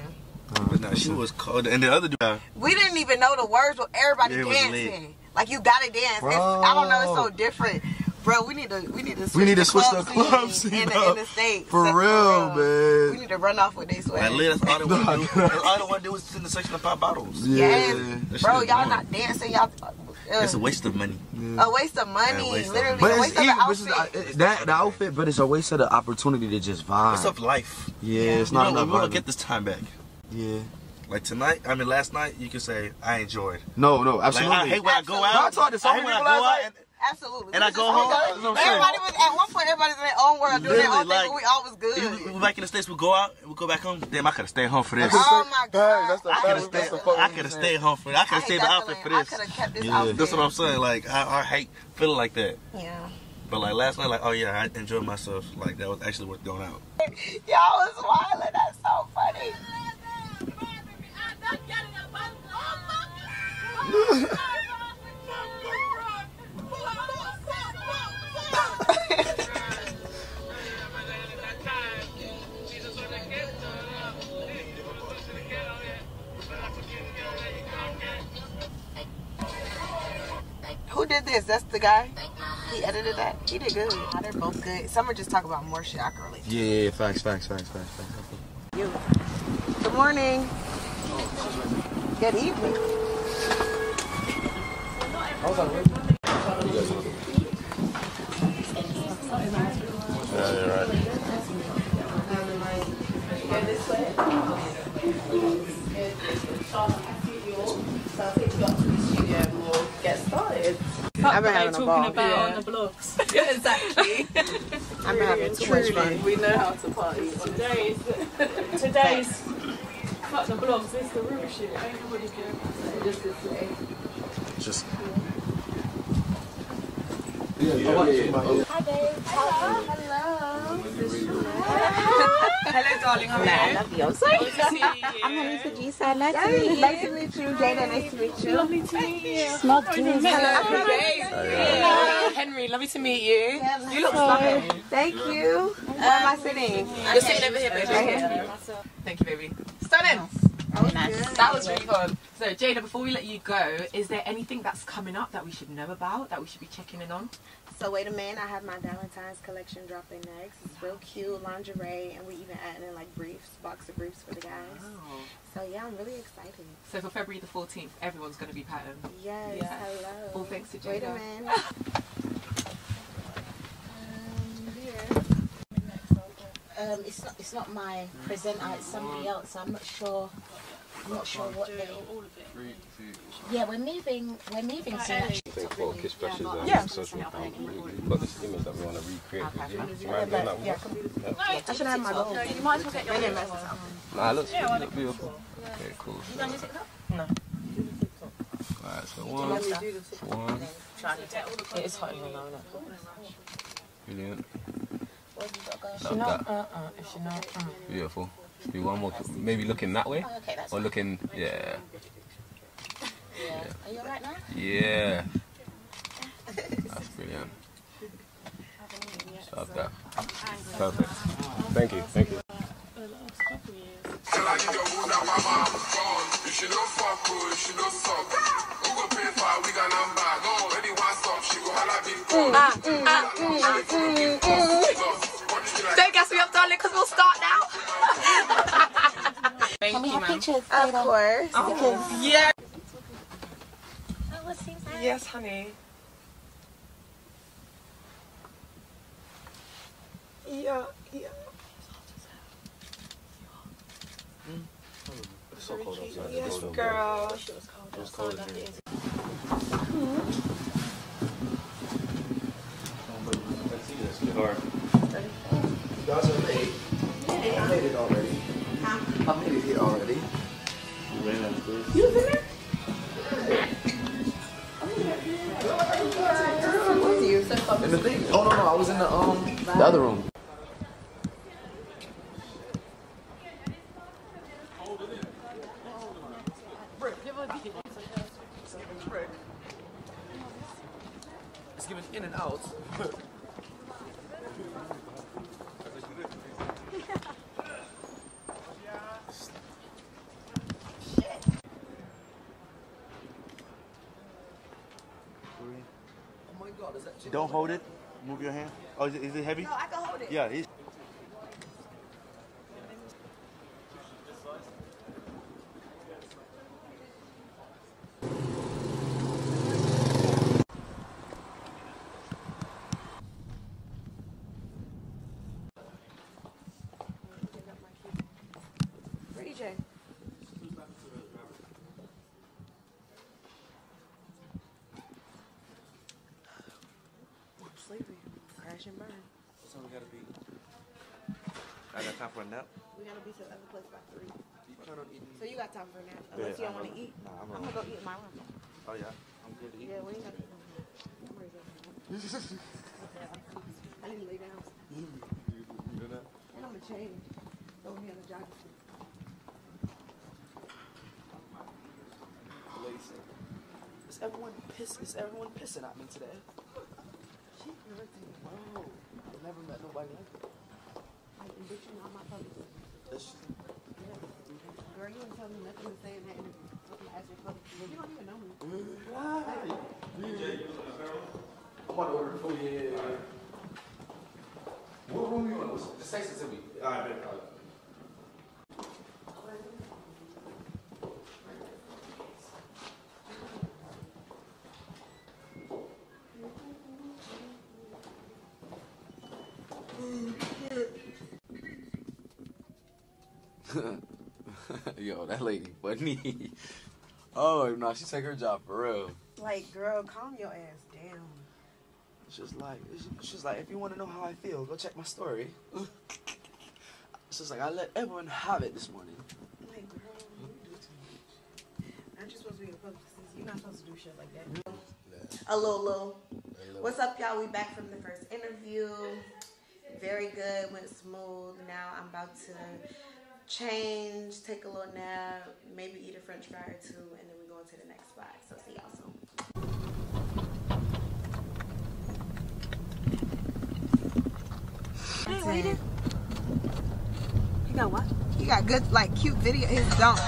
But no, she was cold. And the other dude,
We didn't even know the words, but everybody
Yeah, it
dancing. Like you gotta dance. It's, I don't know. It's so different Bro, we need to we need to switch
We need to switch the club
scene in the, in the states.
For
That's
real,
We
man.
We need to run off with these
Like,
sweats.
literally, that's all they want to do. That's all they want to do is sit in the section and pop bottles.
Yes, bro, y'all not dancing. Y'all. Uh,
It's a waste of money.
a waste of money.
Yeah, waste of
literally,
But
a
it's
waste of
even,
the
it's, uh, that the outfit, but it's a waste of the opportunity to just vibe.
It's of life.
Yeah, it's
You
not
know,
enough.
we want to get this time back.
Yeah.
Like tonight, I mean last night, you can say I enjoyed.
No, no, absolutely.
Like, I hate when I go
Absolutely.
out.
I talked to so
I
many people
go
last
out
night.
and,
Absolutely.
and
We
I go home.
like,
You know what I'm saying?
Everybody was at one point. Everybody's in their own world doing their own
Literally,
thing. but we all was good.
we, we back in the states, we go out, we go back home. Damn, I could have stayed home for oh this.
Oh my god.
That's the
I could have
that's
stayed.
the fuck
I could have stayed home for. This. I could have stayed the outfit for
feeling. I
this.
coulda kept this
yeah.
outfit.
That's what I'm saying. Like I, I hate feeling like that.
Yeah.
But like last night, like oh yeah, I enjoyed myself. Like that was actually worth going out.
Y'all was wilding. That's so funny. Who did this? That's the guy. He edited that. He did good. They're both good. Some are just talk about more shit I can relate.
Yeah, yeah, yeah, facts, facts, facts, facts, facts.
You. Good morning. Good evening.
Yeah, you're right.
Get started. I've been having a
talking
ball.
about
Yeah.
on the blogs. yeah, exactly.
I've been having too much fun.
We know how to party. Today's today's fuck the blogs. This the real shit. Ain't nobody care. Just this way.
Just.
Hi, babe. Hello.
Hello, darling. How are you? I love you. I'm sorry. I'm Melissa Gisa. Nice to meet you. Nice to meet you. Jayda, nice to meet you.
Lovely to meet you.
Small
Hello,
Hello.
babe. Henry, lovely to meet you. You look stunning.
Thank you. Where am I sitting?
You're sitting over here, baby.
Right here.
Thank you, baby. Stunning. Oh, that was really fun. So, Jayda, before we let you go, is there anything that's coming up that we should know about, that we should be checking in on?
So wait a minute, I have my Valentine's collection dropping next. It's real cute lingerie, and we even adding in like briefs, boxer briefs for the guys.
Oh.
So yeah, I'm really excited.
So for February the 14th, everyone's going to be patterned.
Yes,
Yeah.
hello.
All thanks to Jayda.
Wait a minute.
Um, it's not. It's not my presenter. It's somebody else. I'm not sure. I'm not sure what they. Yeah, we're moving. We're moving soon. Actually.
I think for Kiss Fresh is um,
Yeah.
social account. We- We've got this image that we want to recreate with you. Do you mind doing that?
Yeah,
with?
I should have my gold.
you might as well get your
They didn't
own
mess this up.
Nah, it looks, it looks beautiful. Okay, cool.
You done your TikTok? No.
Alright, so one, one,
It is hot in here now, isn't it?
brilliant.
If
Love
not,
that.
uh, uh, if you not, uh.
Beautiful. Do one more, maybe looking that way?
Oh, okay, that's
Or looking, yeah.
Yeah. Are you alright now?
Yeah. That's brilliant. Love that. Perfect. Thank you, thank you.
Don't gas me up, darling, because we'll start now.
Can we have pictures?
Of course.
Because, yeah.
Oh,
Yes, honey. Yeah, yeah.
It's so cold outside.
Yes,
It's
girl.
It's cold in here. Hmm? Or-
You guys are late. I made it already. I made it here already.
You was in there?
In the thing. Oh no no, I was in the um the other room.
It's given in and out.
Don't hold it.
Move your hand. Oh, is it, is it heavy?
No, I can hold it.
Yeah, it's.
Where DJ? Sleepy. Crash and burn.
So we gotta be. I got time for a nap.
We gotta be to the other place by three.
You plan on eating?
So you got time for a nap? Unless you don't want to eat.
Nah, I'm
I'm gonna go eat in my room.
Oh yeah, I'm good to eat.
Yeah, we ain't got to eat. I'm ready to go. I need to lay down.
You do that?
And I'm gonna change. Throw me on the jogging suit.
Is everyone piss? Is everyone pissing at me today?
She irritated.
Wow, I've never met nobody like that.
I bitch you on my public. Girl, you? Ain't telling me nothing to say in that interview. Fucking ask your public. You don't even know me.
Why? I'm about to order food. Yeah, yeah, yeah.
What room you in? What's- Just text it to me.
All right, babe.
Yo, that lady funny. oh no, she take her job for real.
Like, girl, calm your ass down.
It's just like it's just like if you want to know how I feel, go check my story. it's just like I let everyone have it this morning.
Like, girl, you do too much. Aren't you supposed to be a publicist? You're not supposed to do shit like that. A little, little. What's up, y'all? We back from the first interview. Very good, went smooth. Now I'm about to change, take a little nap, maybe eat a french fry or two, and then we go into the next spot. So see y'all soon. Hey, what you? You got what? He got good, like, cute video. His dunks.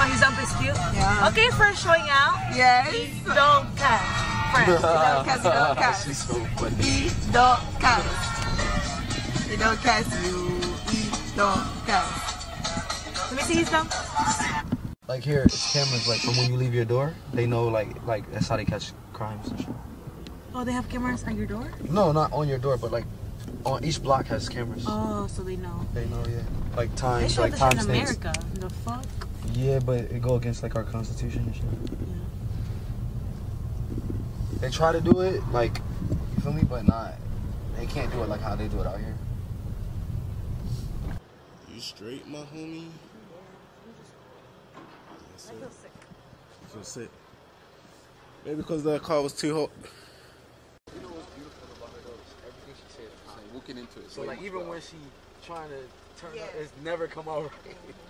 Oh, his ump is cute?
Yeah.
Okay, first showing out.
Yes.
He don't care. Friends.
He don't cuss, he don't cuss.
She's so funny.
He don't cuss. He don't cuss you. He don't cuss.
Let me see his dunk.
Like here, it's cameras. Like from when you leave your door, they know. Like like that's how they catch crimes and shit.
Oh, they have cameras at your door?
No, not on your door, but like on each block has cameras.
Oh, so they know.
They know, yeah. Like
They show
like
this
time
in. America. The fuck?
Yeah, but it go against like our constitution and shit. They try to do it like, you feel me, but not. They can't do it like how they do it out here.
You straight, my homie?
I feel sick.
You feel sick? Maybe because the car was too hot.
You know what's beautiful about her though? is Everything she said, she's like looking into it.
So like even when she trying to turn
Yeah.
up, it's never come out right.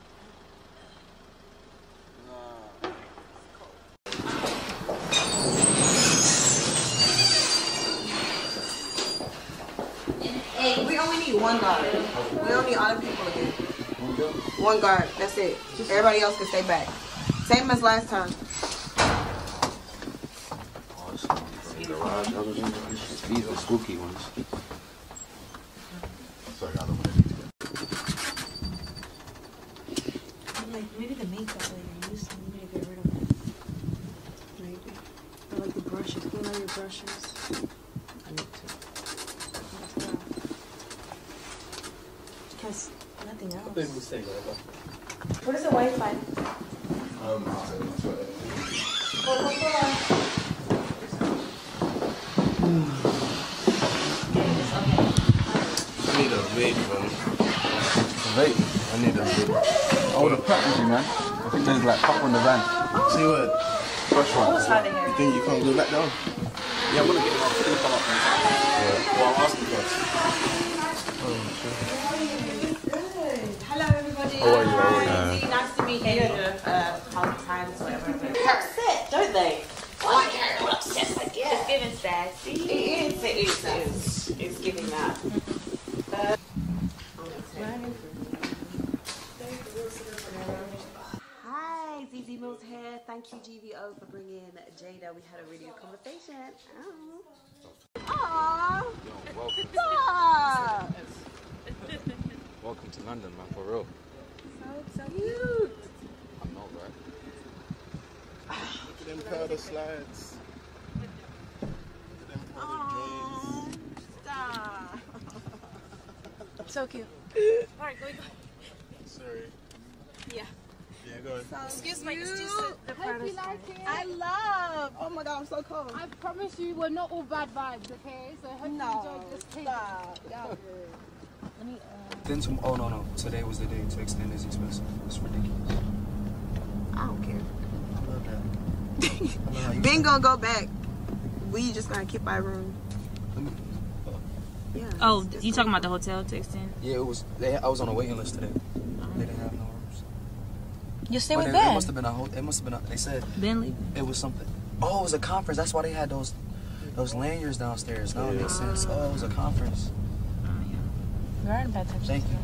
Hey, we only need one guard. We don't need all the people again. One guard. That's it. Everybody else can stay back. Same as last time.
garage other than these are spooky ones. Sorry, I don't
Like maybe the makeup that you're using, you need to get rid of it. Maybe. Or like the brushes. Clean out your brushes.
I need to.
Because nothing else.
Big mistake, right?
What is the Wi-Fi?
Um, I need a vape, man.
A vape?
I need a vape.
Oh, the prep with you, man. I think there's like pop on the van.
See what?
Fresh one.
You think you can't go back down?
Yeah, I'm gonna get him up. I'm gonna come up.
Well, I'm asking first.
Hello, everybody.
How are you? How are you?
Hi. Nice to meet you. Uh, how times, whatever.
Upset, don't they?
Like her, upset, I guess.
It's giving sassy.
It is, it is, it is. It's giving that. Uh, Hi, ZeZe Mills here. Thank you, GVO, for bringing Jayda. We had a really good conversation. Oh. Stop.
Welcome to London, man, for real.
So cute.
I know, right?
Look at them powder slides. Look at them powder dreams.
Stop. So cute. All right, go go.
Sorry.
Yeah.
Yeah, go ahead.
Excuse me. Excuse the
Hope you like it.
I love. Oh my god, I'm so cold.
I promise you, we're not all bad vibes, okay? So I hope
No,
you enjoyed this tape.
stop. Y'all.
Let me, uh,
Then some. Oh no no! Today was the day to extend is expensive. It's ridiculous.
I don't care.
I love that. I love how
Ben gonna go back. We just gonna keep our room. Yeah.
Oh, you talking about the hotel to extend?
Yeah, it was. They, I was on a waiting list today. They didn't have no rooms.
You stay
But
with
it, It must have been a. ho- It must have been. A, they said
Bentley.
it was something. Oh, it was a conference. That's why they had those those lanyards downstairs. Now it makes sense. Oh, it was a conference.
We are in bad touch.
Thank you.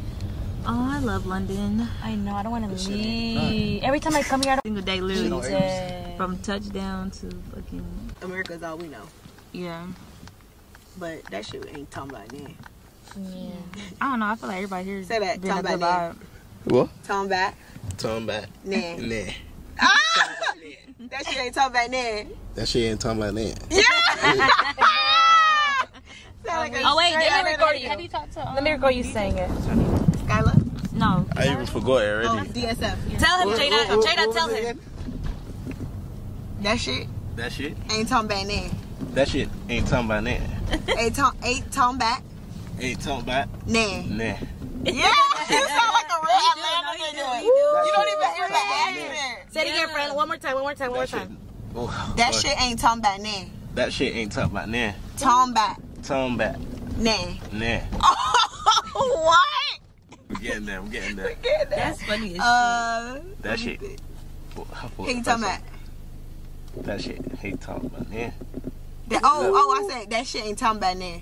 Oh, I love London. I know. I don't want to leave. Every time I come here, I don't single day, literally,
Yeah.
from touchdown to fucking.
America's all we know.
Yeah.
But that shit ain't talking about that.
Yeah. I don't know. I feel like everybody here is
Say that.
being a
Talking about
vibe.
What?
Talking back.
Talking back.
Nah.
Nah.
Ah! that shit ain't talking about that.
That shit ain't talking about that.
Oh wait, let me record you.
Have you talked to?
Um, let me record you saying it.
Skylar?
No.
I even forgot it
Oh,
already.
DSF.
Tell him,
What-
Jayda.
what- what-
Jayda,
what
tell him.
That shit
That shit.
ain't talking about that.
That shit ain't talking about that.
Ain't talk, ain't talking back.
Ain't talking about
Nah.
nah.
Yeah, you sound like a real Atlanta nigga. You don't even hear the accent.
Say it again, friend. One more time. One more time. One more time.
Oh,
That shit ain't talking about nah.
That shit ain't talking about nah.
Talking about
Talking about
nah.
nah.
Oh, what?
I'm getting there. I'm getting there.
That's funny as
Uh,
That shit. Hey, what-
he talking about
That shit ain't talking about nah.
that. Oh, oh, I said that shit ain't talking about nah.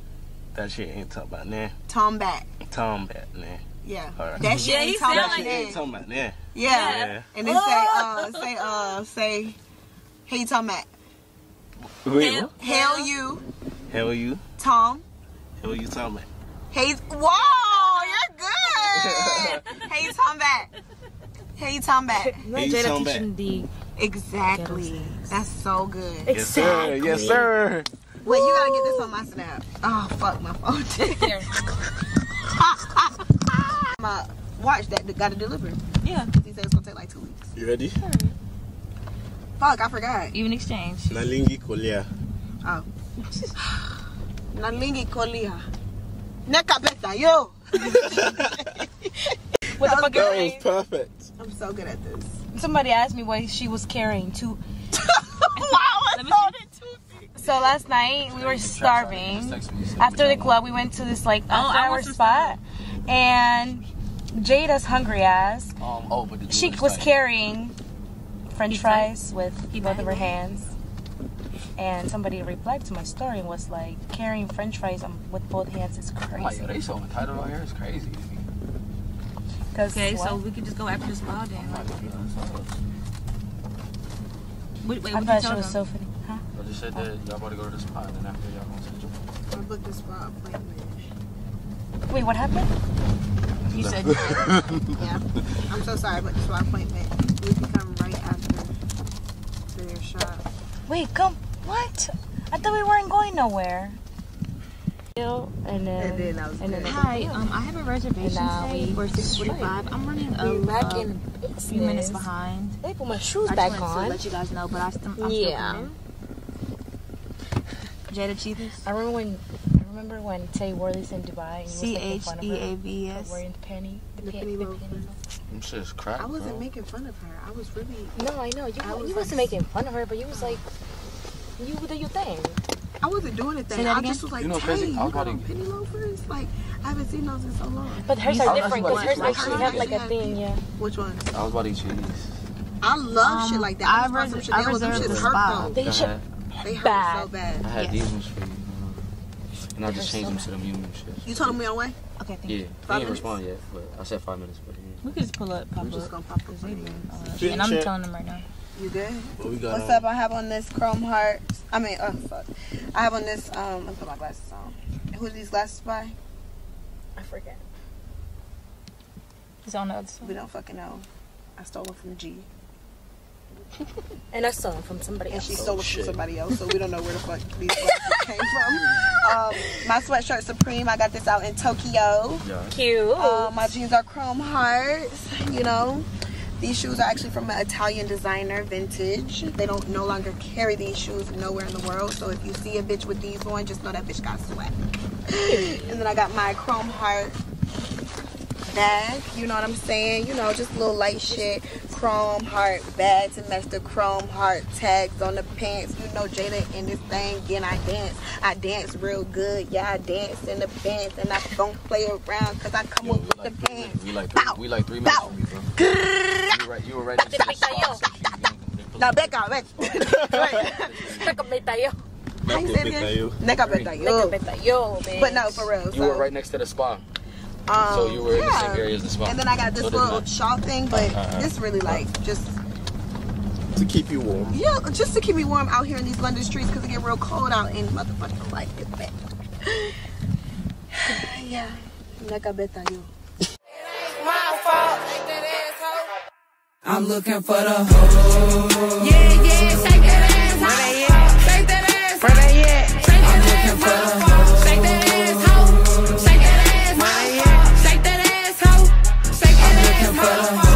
That shit ain't talking about nah.
Tom back.
Talking about nah.
Yeah.
Alright.
That shit ain't talking
That
about
shit ain't
nah.
talking about nah.
Yeah.
Yeah.
And then say, uh, say, uh, say, hey, talking about
Wait, what?
hell you,
Hell you.
Tom.
Hell you Tom.
Hey, whoa, you're good. hey, Tom back. Hey, Tom back.
Hey, you talking about?
the
Exactly. That's so good.
Yes, sir. Yes, sir.
Wait, you gotta get this on my snap. Oh, fuck my phone. my watch that got to deliver.
Yeah.
He said it's gonna take like two weeks.
You ready?
Fuck, I forgot.
Even exchange.
Nalingi Kolia.
Oh. Nalingi kolia. Neka beta, yo.
What the fuck
That
is
was perfect.
I'm so good at this.
Somebody asked me what she was carrying too.
Let me
So last night we were starving. After the club, we went to this like Oh, after-hour want spot, and Jayda's hungry ass.
Um. Oh, but
She was carrying French fries with both of her hands. And somebody replied to my story and was like, carrying French fries on, with both hands is
I'm like, yo,
crazy.
they so entitled out here. It's crazy.
Cause Okay, so we could just go after this spa then. Wait, wait, I what thought she was them? so funny. Huh?
I just said that y'all about to go to the spot, and then after y'all going to the gym.
I booked this spa appointment.
Wait, what happened? You said
Yeah. I'm so sorry, but this spa appointment. We can come right after their shot.
Wait, come. What? I thought we weren't going nowhere. And then,
And then was
and then. Hi, um, I have a reservation today we for 6:45. I'm running a,
We back
uh,
in
a few minutes behind.
Let me put my shoes
I just
back
wanted
on.
To let you guys know, but I st- I'm
Yeah.
Jayda Cheaves.
I remember when I remember when Tay Worley's in Dubai and
C
you was making fun of
E
her
A V
for wearing the penny, the,
The
pe-
penny
the
loafers.
penny.
Them shit's crack,
I wasn't
bro.
making fun of her. I was really.
No, I know you.
I was
you
like-
wasn't making fun of her, but you was like, you do your thing.
I wasn't doing anything.
Say
I
again?
just was like,
You know,
hey,
crazy,
you
I was
got on penny loafers? Like, I haven't seen those in so long.
But hers are different because hers
to-
actually have like a thing. Yeah.
Which one?
I was about to eat cheese.
I love
Um,
shit like that.
I
I, just want some
res-
shit.
I
They was- them
reserved the
hurt
spot.
though.
They
I
should.
had,
They hurt so bad.
I had these ones for you. And I just changed them to the medium shit.
You told him we on the way?
Okay, thank
Yeah,
you.
he
Five
didn't
minutes?
respond yet, but I said five minutes. But yeah.
We could just pull up, pop
I'm just gonna pop up.
Cause they uh, and I'm
check.
telling them right now.
You good?
What we got
What's
on?
up? I have on this Chrome Heart. I mean, oh fuck. I have on this. Um, let me put my glasses on. Who are these glasses by? I forget.
It's on the other side.
We don't fucking know. I stole them from G.
And I stole them from somebody
And
else.
she stole them from somebody else, so we don't know where the fuck these glasses came from. Um, my sweatshirt Supreme, I got this out in Tokyo.
Cute.
Um, my jeans are Chrome Hearts, you know. These shoes are actually from an Italian designer, vintage. They don't no longer carry these shoes nowhere in the world. So if you see a bitch with these on, just know that bitch got sweat. and then I got my Chrome Heart bag. You know what I'm saying? You know, just little light shit. Chrome Heart bag to match the Chrome Heart tags on the pants. You know, Jayda in this thing. Again, I dance. I dance real good. Yeah, I dance in the pants and I don't play around because I come up with the pants.
We like three, we like three minutes on me, bro. You right. You were right. next to the spot.
How you say it again? Neka betayo.
Neka betayo, bitch.
But no, for real.
You
so,
were right next to the spa.
Um,
so you were in the
yeah.
same area as the spa.
And then I got this
So
little
matter.
shawl thing, but
Uh-uh.
this really like just
To keep you warm.
yeah, just to keep me warm out here in these London streets because it get real cold out in motherfucking life. It's bad. yeah, Neka betayo.
I'm looking for the hoe. Yeah, yeah, shake that ass. Where they at? Shake that ass. Where they at? I'm looking for the hoe. Hoe. Shake